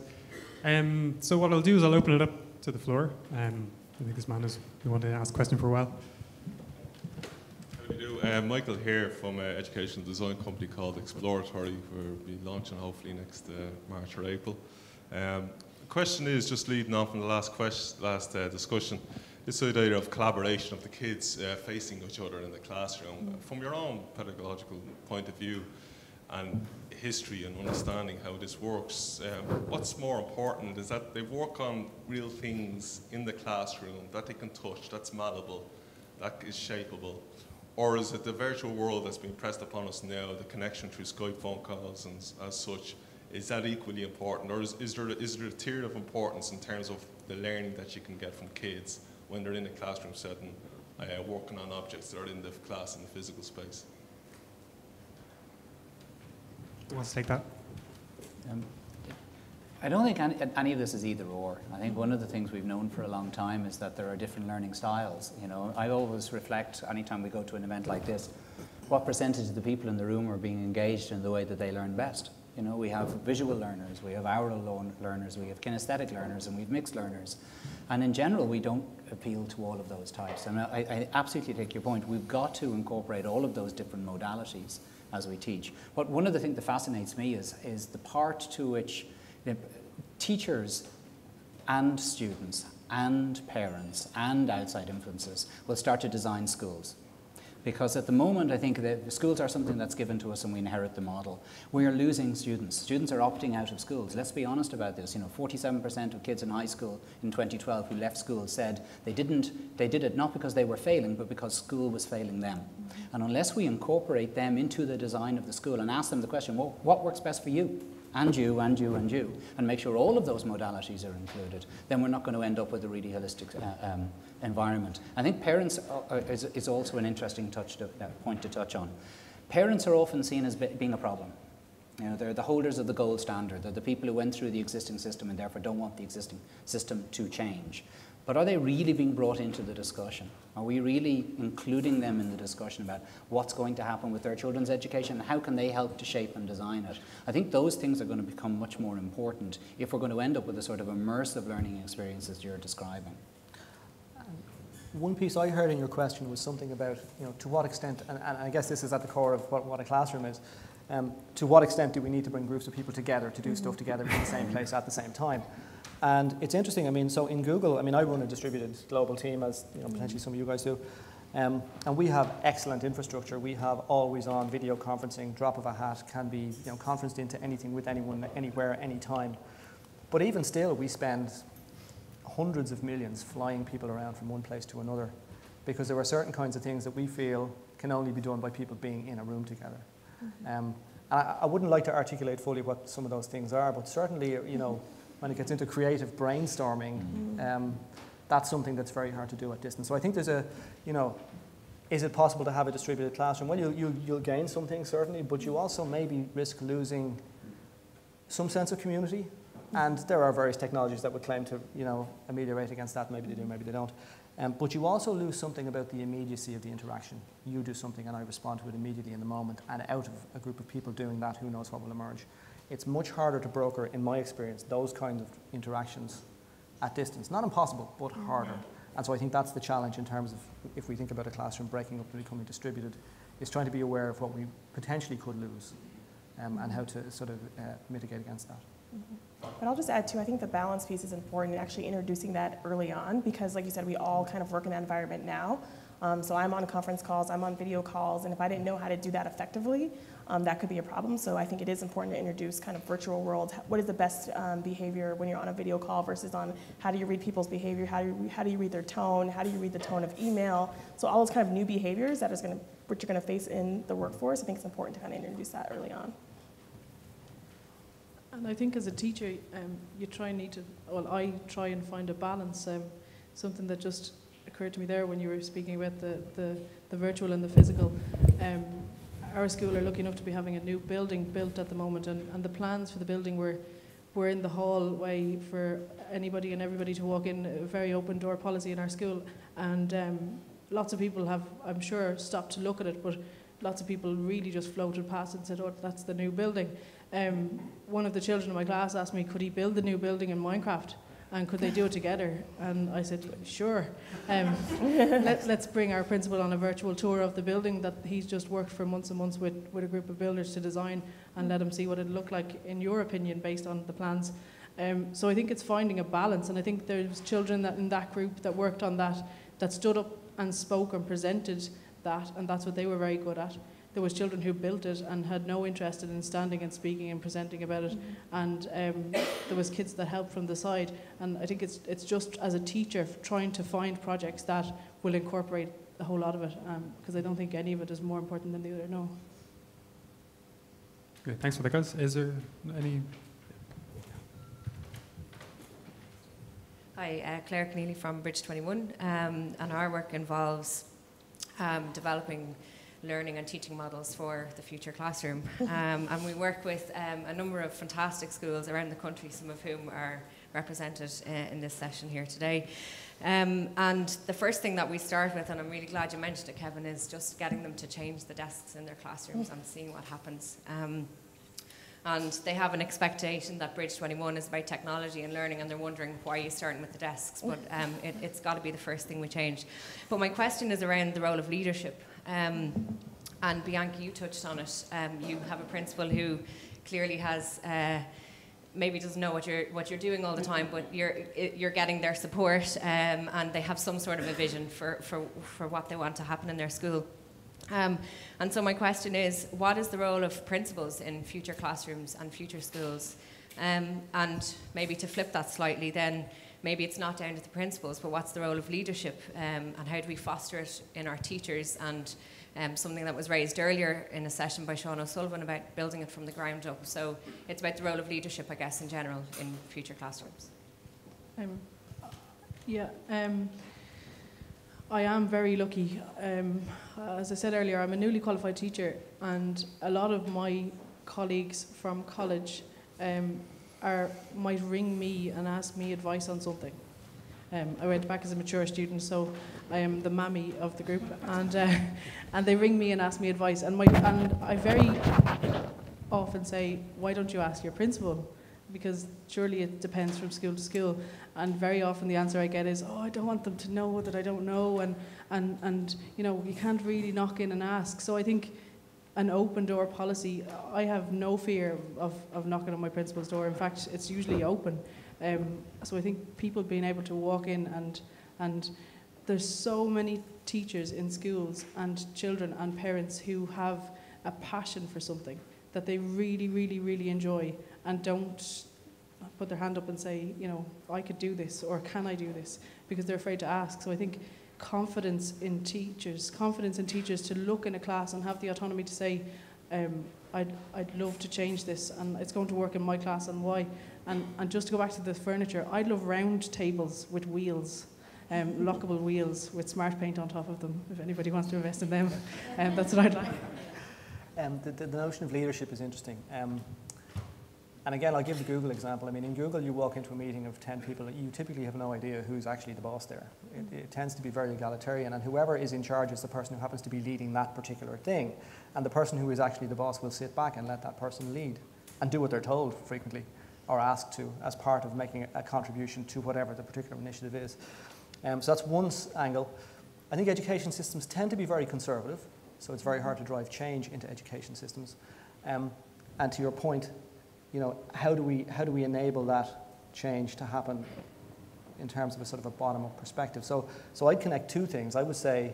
Um, so what I'll do is I'll open it up to the floor. Um, I think this man has been wanting to ask a question for a while. How do you do? Uh, Michael here from an educational design company called Exploratory. We'll be launching hopefully next uh, March or April. Um, the question is just leading on from the last question, last uh, discussion. This idea of collaboration of the kids uh, facing each other in the classroom. From your own pedagogical point of view and history and understanding how this works, um, what's more important is that they work on real things in the classroom that they can touch, that's malleable, that is shapeable? Or is it the virtual world that's being pressed upon us now, the connection through Skype phone calls and as such? Is that equally important? Or is, is, there, is there a tier of importance in terms of the learning that you can get from kids when they're in a classroom setting, uh, working on objects that are in the class in the physical space? Who wants to take that? Um, I don't think any, any of this is either or. I think one of the things we've known for a long time is that there are different learning styles. You know, I always reflect anytime we go to an event like this, what percentage of the people in the room are being engaged in the way that they learn best. You know, we have visual learners, we have learn- learners, we have kinesthetic learners, and we have mixed learners. And in general, we don't appeal to all of those types. And I, I absolutely take your point. We've got to incorporate all of those different modalities as we teach. But one of the things that fascinates me is, is the part to which you know, teachers and students and parents and outside influences will start to design schools. Because at the moment, I think that schools are something that's given to us and we inherit the model. We are losing students. Students are opting out of schools. Let's be honest about this. You know, 47% of kids in high school in 2012 who left school said they didn't, they did it not because they were failing, but because school was failing them. And unless we incorporate them into the design of the school and ask them the question, well, what works best for you? and you, and you, and you, and make sure all of those modalities are included, then we're not going to end up with a really holistic uh, um, environment. I think parents are, is, is also an interesting touch to, uh, point to touch on. Parents are often seen as be, being a problem. You know, they're the holders of the gold standard. They're the people who went through the existing system and therefore don't want the existing system to change. But are they really being brought into the discussion? Are we really including them in the discussion about what's going to happen with their children's education and how can they help to shape and design it? I think those things are going to become much more important if we're going to end up with the sort of immersive learning experiences you're describing. One piece I heard in your question was something about, you know, to what extent, and, and I guess this is at the core of what, what a classroom is, um, to what extent do we need to bring groups of people together to do stuff together in the same place at the same time? And it's interesting, I mean, so in Google, I mean, I run a distributed global team, as you know, potentially some of you guys do. Um, and we have excellent infrastructure. We have always on video conferencing, drop of a hat, can be you know, conferenced into anything with anyone, anywhere, anytime. But even still, we spend hundreds of millions flying people around from one place to another because there are certain kinds of things that we feel can only be done by people being in a room together. Mm-hmm. Um, I, I, wouldn't like to articulate fully what some of those things are, but certainly, you know, when it gets into creative brainstorming, mm-hmm. um, that's something that's very hard to do at distance. So I think there's a, you know, is it possible to have a distributed classroom? Well, you, you, you'll gain something, certainly, but you also maybe risk losing some sense of community. And there are various technologies that would claim to, you know, ameliorate against that. Maybe they do, maybe they don't. Um, but you also lose something about the immediacy of the interaction. You do something and I respond to it immediately in the moment. And out of a group of people doing that, who knows what will emerge. It's much harder to broker, in my experience, those kinds of interactions at distance. Not impossible, but harder. And so I think that's the challenge in terms of if we think about a classroom breaking up and becoming distributed, is trying to be aware of what we potentially could lose um, and how to sort of uh, mitigate against that. Mm -hmm. But I'll just add too, I think the balance piece is important in actually introducing that early on because like you said, we all kind of work in that environment now. Um, so I'm on conference calls, I'm on video calls, and if I didn't know how to do that effectively, um, that could be a problem. So I think it is important to introduce kind of virtual world. What is the best um, behavior when you're on a video call versus on how do you read people's behavior? How do you, how do you read their tone? How do you read the tone of email? So all those kind of new behaviors that is going to, what you're going to face in the workforce, I think it's important to kind of introduce that early on. And I think as a teacher, um, you try and need to, well, I try and find a balance. Um, something that just occurred to me there when you were speaking about the, the, the virtual and the physical. Um, our school are lucky enough to be having a new building built at the moment, and, and the plans for the building were, were in the hallway for anybody and everybody to walk in, a very open door policy in our school. And um, lots of people have, I'm sure, stopped to look at it, but lots of people really just floated past and said, oh, that's the new building. Um, one of the children in my class asked me, could he build the new building in Minecraft? And could they do it together? And I said, sure. Um, let, us bring our principal on a virtual tour of the building that he's just worked for months and months with, with a group of builders to design and let him see what it looked like, in your opinion, based on the plans. Um, so I think it's finding a balance. And I think there's children that in that group that worked on that, that stood up and spoke and presented that, and that's what they were very good at there was children who built it and had no interest in standing and speaking and presenting about it. Mm-hmm. And um, there was kids that helped from the side. And I think it's, it's just as a teacher trying to find projects that will incorporate a whole lot of it, because um, I don't think any of it is more important than the other, no. Good, thanks for the guys. Is there any Hi, uh, Claire Conneely from Bridge 21, um, and our work involves um, developing learning and teaching models for the future classroom. Um, and we work with um, a number of fantastic schools around the country, some of whom are represented uh, in this session here today. Um, and the first thing that we start with, and I'm really glad you mentioned it, Kevin, is just getting them to change the desks in their classrooms and seeing what happens. Um, and they have an expectation that Bridge 21 is about technology and learning, and they're wondering why are you starting with the desks. But um, it, has got to be the first thing we change. But my question is around the role of leadership. Um, and Bianca, you touched on it. Um, you have a principal who clearly has. Uh, maybe doesn't know what you're what you're doing all the time, but you're you're getting their support, um, and they have some sort of a vision for, for, for what they want to happen in their school. Um, and so my question is, what is the role of principals in future classrooms and future schools? Um, and maybe to flip that slightly, then maybe it's not down to the principals, but what's the role of leadership um, and how do we foster it in our teachers and um, something that was raised earlier in a session by Sean O'Sullivan about building it from the ground up. So it's about the role of leadership, I guess, in general in future classrooms. Um, yeah, um, I am very lucky. Um, as I said earlier, I'm a newly qualified teacher, and a lot of my colleagues from college um, are, might ring me and ask me advice on something. Um, I went back as a mature student, so I am the mammy of the group, and uh, and they ring me and ask me advice, and my and I very often say, why don't you ask your principal? Because surely it depends from school to school, and very often the answer I get is, oh, I don't want them to know that I don't know, and and and you know you can't really knock in and ask. So I think an open door policy, I have no fear of, of knocking on my principal's door. In fact, it's usually open. Um, so I think people being able to walk in and and there's so many teachers in schools and children and parents who have a passion for something that they really, really, really enjoy and don't put their hand up and say, you know, I could do this or can I do this because they're afraid to ask. So I think confidence in teachers, confidence in teachers to look in a class and have the autonomy to say, um, I'd, I'd love to change this and it's going to work in my class and why. And, and just to go back to the furniture, I love round tables with wheels, um, lockable wheels with smart paint on top of them, if anybody wants to invest in them. Um, that's what I'd like. Um, the, the, the notion of leadership is interesting. Um, and again, I'll give the Google example. I mean, in Google, you walk into a meeting of 10 people, you typically have no idea who's actually the boss there. It, it, tends to be very egalitarian, and whoever is in charge is the person who happens to be leading that particular thing. And the person who is actually the boss will sit back and let that person lead and do what they're told frequently or asked to as part of making a contribution to whatever the particular initiative is. Um, so that's one angle. I think education systems tend to be very conservative, so it's very hard to drive change into education systems. Um, and to your point, you know, how do we how do we enable that change to happen in terms of a sort of a bottom-up perspective? So so I'd connect two things. I would say,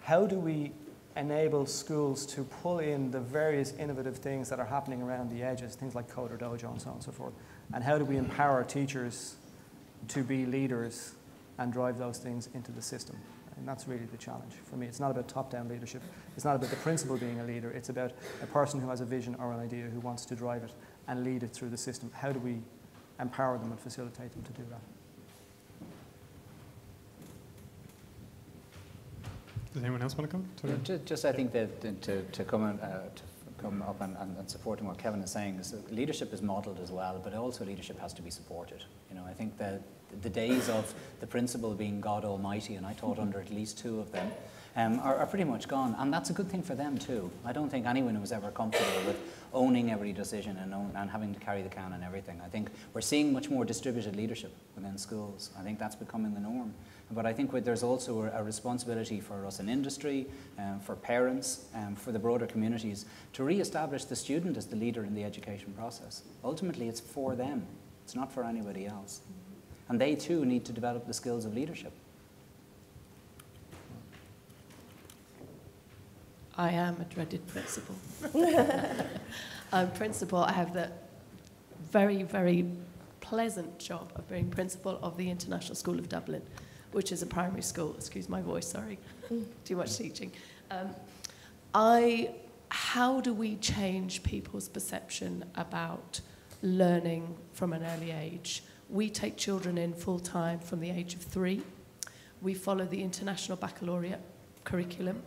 how do we enable schools to pull in the various innovative things that are happening around the edges, things like Coder Dojo and so on and so forth. And how do we empower teachers to be leaders and drive those things into the system? And that's really the challenge for me. It's not about top-down leadership. It's not about the principal being a leader. It's about a person who has a vision or an idea who wants to drive it and lead it through the system. How do we empower them and facilitate them to do that? Does anyone else want to come? Yeah, just, just, I think that to, to come in, uh, to come up and, and, and, supporting what Kevin is saying is that leadership is modelled as well, but also leadership has to be supported. You know, I think that the days of the principal being God Almighty, and I taught mm-hmm. under at least two of them, um, are, are, pretty much gone. And that's a good thing for them too. I don't think anyone was ever comfortable with owning every decision and, own, and having to carry the can and everything. I think we're seeing much more distributed leadership within schools. I think that's becoming the norm. But I think there's also a, responsibility for us in industry, um, for parents, um, for the broader communities to re-establish the student as the leader in the education process. Ultimately, it's for them. It's not for anybody else. And they too need to develop the skills of leadership. I am a dreaded principal. I'm principal. I have the very, very pleasant job of being principal of the International School of Dublin which is a primary school. Excuse my voice, sorry. Too much teaching. Um, I, how do we change people's perception about learning from an early age? We take children in full time from the age of three. We follow the International Baccalaureate curriculum.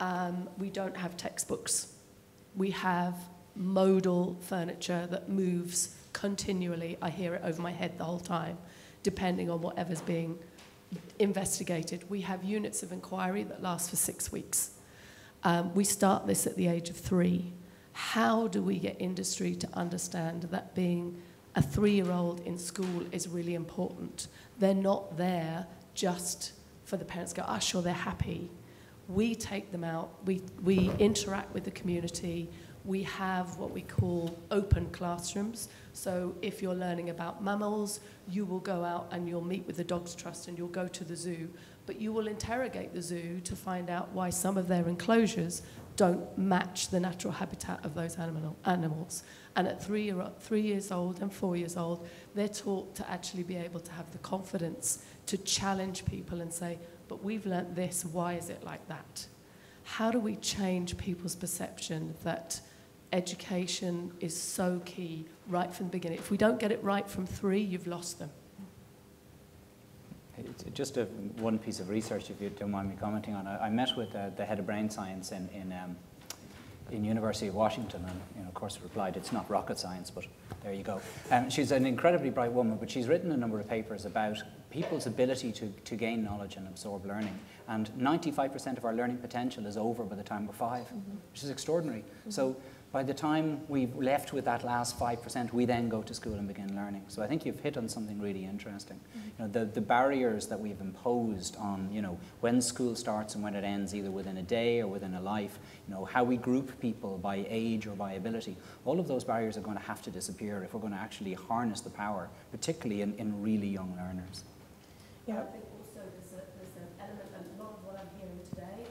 Um, we don't have textbooks. We have modal furniture that moves continually. I hear it over my head the whole time, depending on whatever's being investigated. We have units of inquiry that last for six weeks. Um, we start this at the age of three. How do we get industry to understand that being a three year old in school is really important? They're not there just for the parents to go, ah, sure, they're happy. We take them out, we, we interact with the community, we have what we call open classrooms. So if you're learning about mammals, you will go out and you'll meet with the Dogs Trust and you'll go to the zoo, but you will interrogate the zoo to find out why some of their enclosures don't match the natural habitat of those animal, animals. And at three, year, three years old and four years old, they're taught to actually be able to have the confidence to challenge people and say, but we've learnt this, why is it like that? How do we change people's perception that education is so key right from the beginning? If we don't get it right from three, you've lost them. Just a, one piece of research, if you don't mind me commenting on it. I met with uh, the head of brain science in, in, um, in University of Washington, and you know, of course replied, it's not rocket science, but there you go. Um, she's an incredibly bright woman, but she's written a number of papers about people's ability to, to gain knowledge and absorb learning. And 95% of our learning potential is over by the time we're 5 Mm-hmm. which is extraordinary. So by the time we've left with that last 5%, we then go to school and begin learning. So I think you've hit on something really interesting. Mm-hmm. You know, the, the barriers that we've imposed on, you know, when school starts and when it ends, either within a day or within a life, you know, how we group people by age or by ability, all of those barriers are going to have to disappear if we're going to actually harness the power, particularly in, in really young learners. Yeah. I think also there's, a, there's an element, and a lot of what I'm hearing today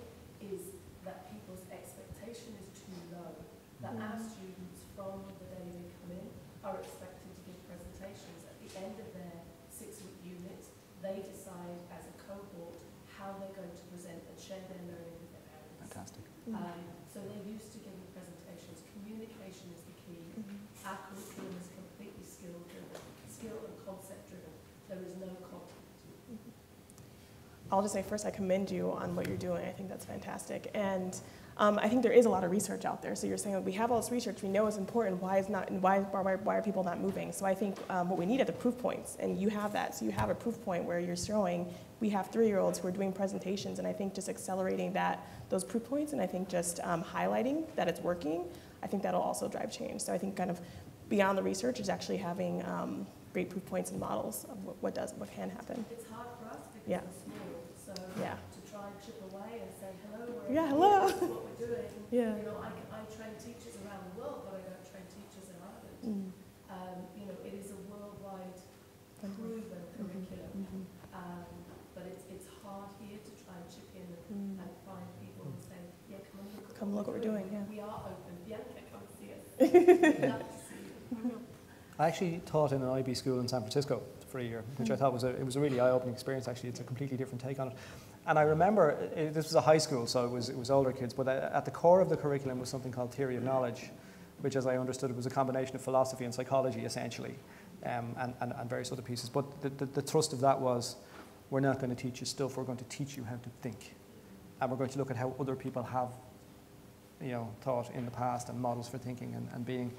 is that people's expectation is too low. That our students from the day they come in are expected to give presentations. At the end of their six-week unit, they decide as a cohort how they're going to present and share their learning with their parents. Fantastic. Mm-hmm. Um, so they're used to giving presentations. Communication is the key. Mm-hmm. Our curriculum is completely skill driven, skill and concept driven. There is no content. Mm-hmm. I'll just say first, I commend you on what you're doing. I think that's fantastic. And um, I think there is a lot of research out there. So you're saying we have all this research, we know it's important. Why is not? Why why, why are people not moving? So I think um, what we need are the proof points, and you have that. So you have a proof point where you're showing we have three-year-olds who are doing presentations, and I think just accelerating that those proof points, and I think just um, highlighting that it's working. I think that'll also drive change. So I think kind of beyond the research is actually having um, great proof points and models of what, what does what can happen. It's hard for us because Yeah. small, so Yeah. to try and chip away and say, hello, Yeah, hello." Yeah. You know, I, I train teachers around the world, but I don't train teachers in Ireland. Mm. Um, you know, it is a worldwide proven curriculum, Mhm. um, but it's, it's hard here to try and chip in and, Mm. and find people and say, yeah, come and look Come look what we're doing, yeah. We are open. Bianca, come see us. We'd love to see. I actually taught in an IB school in San Francisco for a year, which I thought was a, it was a really eye-opening experience. Actually, it's a completely different take on it. And I remember uh, it, this was a high school, so it was it was older kids. But uh, at the core of the curriculum was something called theory of knowledge, which, as I understood, it was a combination of philosophy and psychology, essentially, um, and, and, and various other pieces. But the, the, the thrust of that was, we're not going to teach you stuff. We're going to teach you how to think, and we're going to look at how other people have, you know, thought in the past and models for thinking and, and being.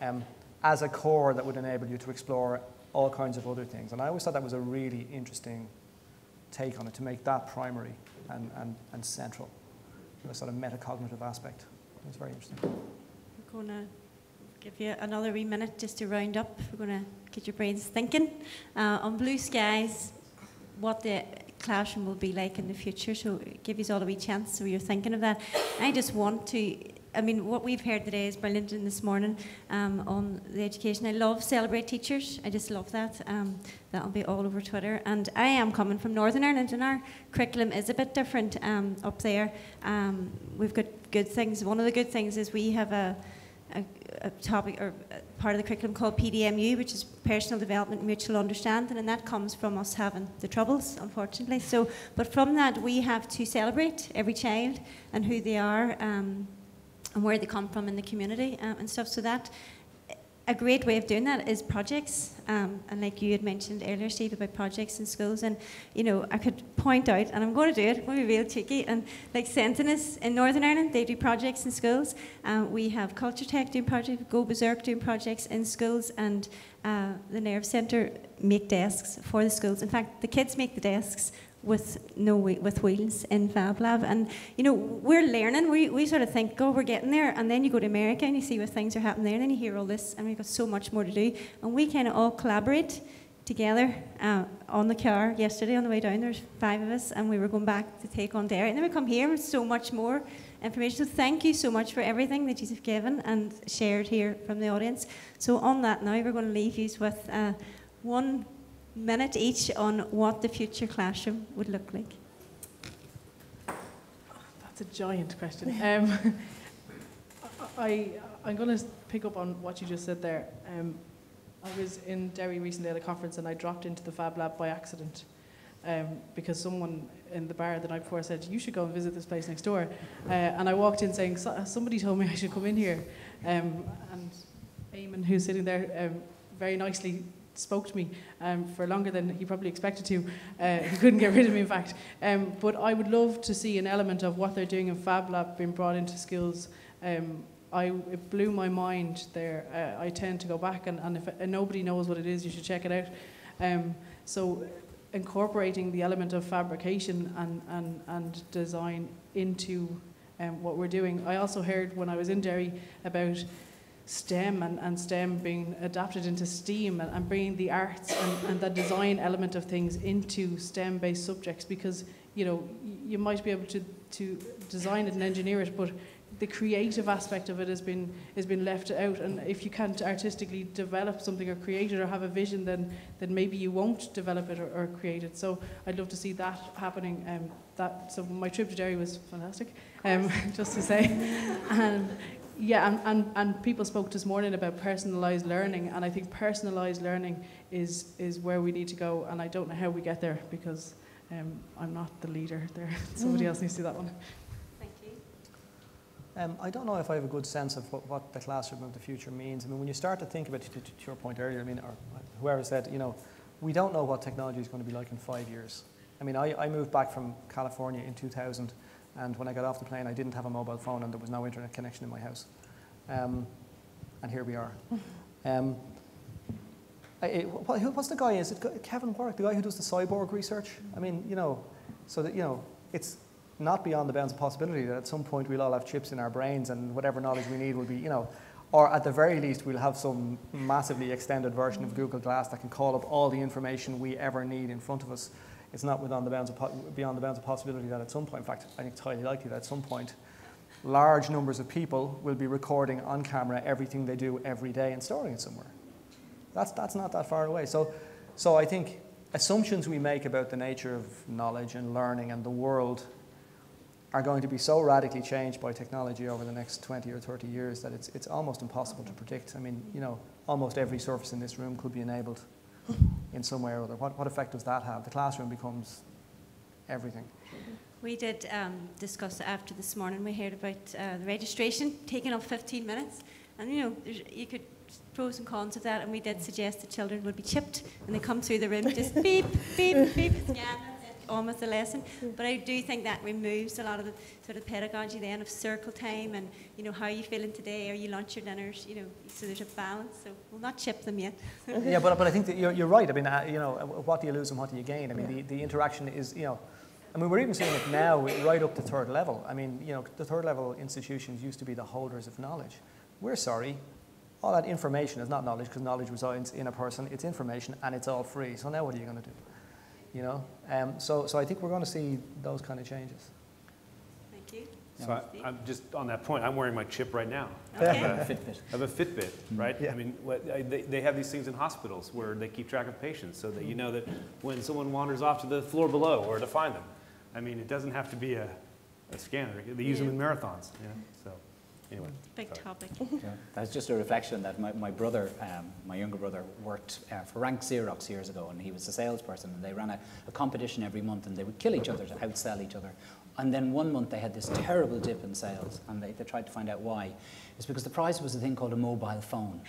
Um, as a core that would enable you to explore all kinds of other things. And I always thought that was a really interesting take on it, to make that primary and, and, and central, the sort of metacognitive aspect. It was very interesting. We're going to give you another wee minute just to round up. We're going to get your brains thinking uh, on blue skies, what the classroom will be like in the future. So give you all a wee chance so you're thinking of that. I just want to. I mean, what we've heard today is brilliant in this morning um, on the education. I love Celebrate Teachers. I just love that. Um, that'll be all over Twitter. And I am coming from Northern Ireland, and our curriculum is a bit different um, up there. Um, we've got good things. One of the good things is we have a, a, a topic or a part of the curriculum called PDMU, which is Personal Development Mutual Understanding, and that comes from us having the troubles, unfortunately. So, but from that, we have to celebrate every child and who they are. And where they come from in the community um, and stuff. So that a great way of doing that is projects. Um, and like you had mentioned earlier, Steve, about projects in schools. And, you know, I could point out, and I'm going to do it, I'm going to be real cheeky. And like Sentinus in Northern Ireland, they do projects in schools. Um, we have Culture Tech doing projects, Go Berserk doing projects in schools, and uh, the Nerve Centre make desks for the schools. In fact, the kids make the desks with no with wheels in Fab Lab. And you know, we're learning. We, we sort of think, oh, we're getting there, and then you go to America and you see what things are happening there, and then you hear all this, and we've got so much more to do. And we kind of all collaborate together uh, on the car yesterday on the way down. There's five of us, and we were going back to take on Derry, and then we come here with so much more information. So thank you so much for everything that you've given and shared here from the audience. So on that now, we're going to leave you with uh, one minute each on what the future classroom would look like. That's a giant question. Um, I, I'm going to pick up on what you just said there. Um, I was in Derry recently at a conference and I dropped into the Fab Lab by accident um, because someone in the bar the night before said, You should go and visit this place next door. Uh, and I walked in saying, Somebody told me I should come in here. Um, and Eamon, who's sitting there, um, very nicely spoke to me um, for longer than he probably expected to. Uh, he couldn't get rid of me, in fact. Um, but I would love to see an element of what they're doing in Fab Lab being brought into schools. Um, I, it blew my mind there. Uh, I tend to go back, and, and if and nobody knows what it is, you should check it out. Um, so, incorporating the element of fabrication and, and, and design into um, what we're doing. I also heard when I was in Derry about STEM and, and STEM being adapted into STEAM and, and bringing the arts and, and the design element of things into STEM based subjects because you know you might be able to, to design it and engineer it, but the creative aspect of it has been has been left out. And if you can't artistically develop something or create it or have a vision, then then maybe you won't develop it or, or create it. So I'd love to see that happening. Um, that so my trip to Derry was fantastic. Um, just to say, and yeah, and, and, and people spoke this morning about personalised learning, and I think personalised learning is is where we need to go. And I don't know how we get there because um, I'm not the leader there. Somebody else needs to do that one. Thank you. Um, I don't know if I have a good sense of what, what, the classroom of the future means. I mean, when you start to think about it, to, to, your point earlier, I mean, or whoever said, you know, we don't know what technology is going to be like in five years. I mean, I, I moved back from California in 2000, and when I got off the plane, I didn't have a mobile phone, and there was no internet connection in my house. Um, and here we are. Um, I, it, what's the guy? Is it Kevin Warwick, the guy who does the cyborg research? I mean, you know, so that you know, it's not beyond the bounds of possibility that at some point we'll all have chips in our brains and whatever knowledge we need will be, you know, or at the very least we'll have some massively extended version of Google Glass that can call up all the information we ever need in front of us. It's not within the bounds of beyond the bounds of possibility that at some point, in fact, I think it's highly likely that at some point, large numbers of people will be recording on camera everything they do every day and storing it somewhere. That's, that's not that far away. So, so I think assumptions we make about the nature of knowledge and learning and the world are going to be so radically changed by technology over the next 20 or 30 years that it's, it's almost impossible to predict. I mean, you know, almost every surface in this room could be enabled in some way or other. What, what effect does that have? The classroom becomes everything. We did um, discuss after this morning. We heard about uh, the registration taking up 15 minutes. And, you know, you could pros and cons of that. And we did suggest that children would be chipped when they come through the room, just beep, beep, beep, scan almost a lesson. But I do think that removes a lot of the sort of pedagogy then of circle time and, you know, how are you feeling today? Are you lunch or dinners? You know, so there's a balance. So we'll not chip them yet. yeah, but, but I think that you're, you're right. I mean, uh, you know, what do you lose and what do you gain? I mean, yeah. the, the interaction is, you know, I mean, we're even seeing it now right up to third level. I mean, you know, the third level institutions used to be the holders of knowledge. We're sorry, all that information is not knowledge because knowledge resides in a person. It's information and it's all free. So now what are you going to do? You know. Um, so, so I think we're going to see those kind of changes. Thank you. So I, am just on that point. I'm wearing my chip right now. Okay. I have a Fitbit. I have a Fitbit, right? Yeah. I mean, what, I, they, they have these things in hospitals where they keep track of patients, so that you know that when someone wanders off to the floor below, or to find them. I mean, it doesn't have to be a, a scanner. They use yeah. them in marathons. You know? So. Anyway. Big sorry. topic. yeah, that's just a reflection that my, my brother, um, my younger brother, worked uh, for Rank Xerox years ago, and he was a salesperson, and they ran a, a competition every month, and they would kill each other to outsell each other. And then one month they had this terrible dip in sales, and they, they tried to find out why. It's because the prize was a thing called a mobile phone.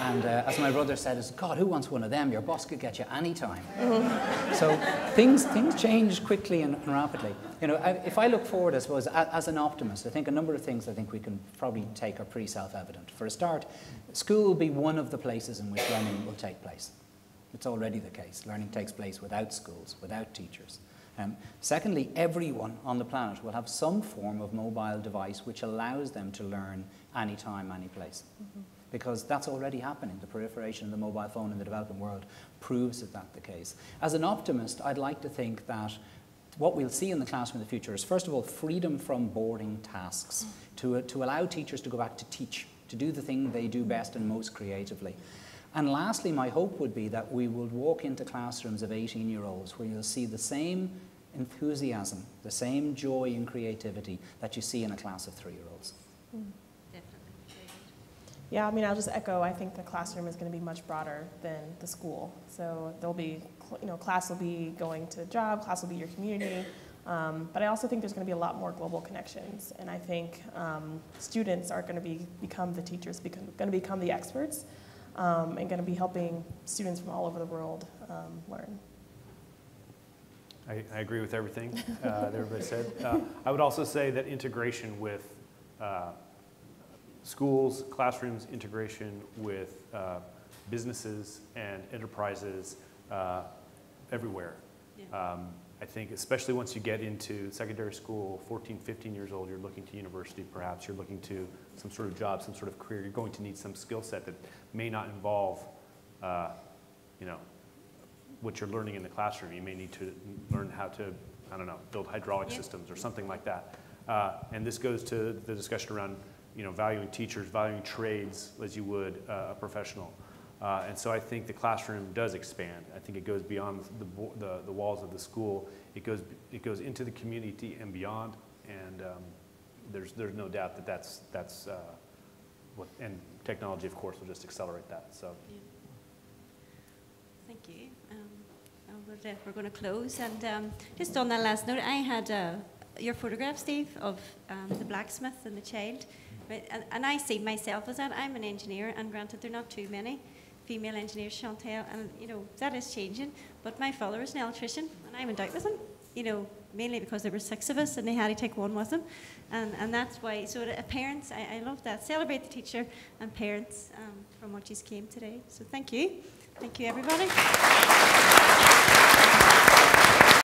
And uh, as my brother said, is God, who wants one of them? Your boss could get you anytime. Mm-hmm. So things, things change quickly and, and rapidly. You know, I, if I look forward, I suppose, as, as an optimist, I think a number of things I think we can probably take are pretty self-evident. For a start, school will be one of the places in which learning will take place. It's already the case. Learning takes place without schools, without teachers. Um, secondly, everyone on the planet will have some form of mobile device which allows them to learn anytime, any place. Mm-hmm because that's already happening. The proliferation of the mobile phone in the developing world proves that that's the case. As an optimist, I'd like to think that what we'll see in the classroom in the future is, first of all, freedom from boring tasks, to, to allow teachers to go back to teach, to do the thing they do best and most creatively. And lastly, my hope would be that we will walk into classrooms of 18 year olds where you'll see the same enthusiasm, the same joy and creativity that you see in a class of three year olds. Yeah, I mean, I'll just echo. I think the classroom is going to be much broader than the school. So there'll be, you know, class will be going to job, class will be your community. Um, but I also think there's going to be a lot more global connections, and I think um, students are going to be become the teachers, become, going to become the experts. um, and going to be helping students from all over the world um, learn. I, I agree with everything uh, that everybody said. Uh, I would also say that integration with uh, schools, classrooms, integration with uh, businesses and enterprises uh, everywhere. Yeah. Um, I think especially once you get into secondary school, 14, 15 years old, you're looking to university perhaps, you're looking to some sort of job, some sort of career, you're going to need some skill set that may not involve, uh, you know, what you're learning in the classroom. You may need to learn how to, I don't know, build hydraulic Yeah. systems or something like that. Uh, and this goes to the discussion around, you know, valuing teachers, valuing trades as you would uh, a professional. Uh, and so I think the classroom does expand. I think it goes beyond the, the, the walls of the school. It goes, it goes into the community and beyond. And um, there's, there's no doubt that that's, that's uh, what, and technology, of course, will just accelerate that. So Thank you. Um, we're, we're going to close. And um, just on that last note, I had uh, your photograph, Steve, of um, the blacksmith and the child. And, and I see myself as that. I'm an engineer, and granted, there are not too many female engineers, Shauntel, and you know that is changing. But my father was an electrician, and I went out with him. You know, mainly because there were six of us, and they had to take one with them, and and that's why. So, uh, parents, I, I love that. Celebrate the teacher and parents um, from what you came today. So, thank you, thank you, everybody.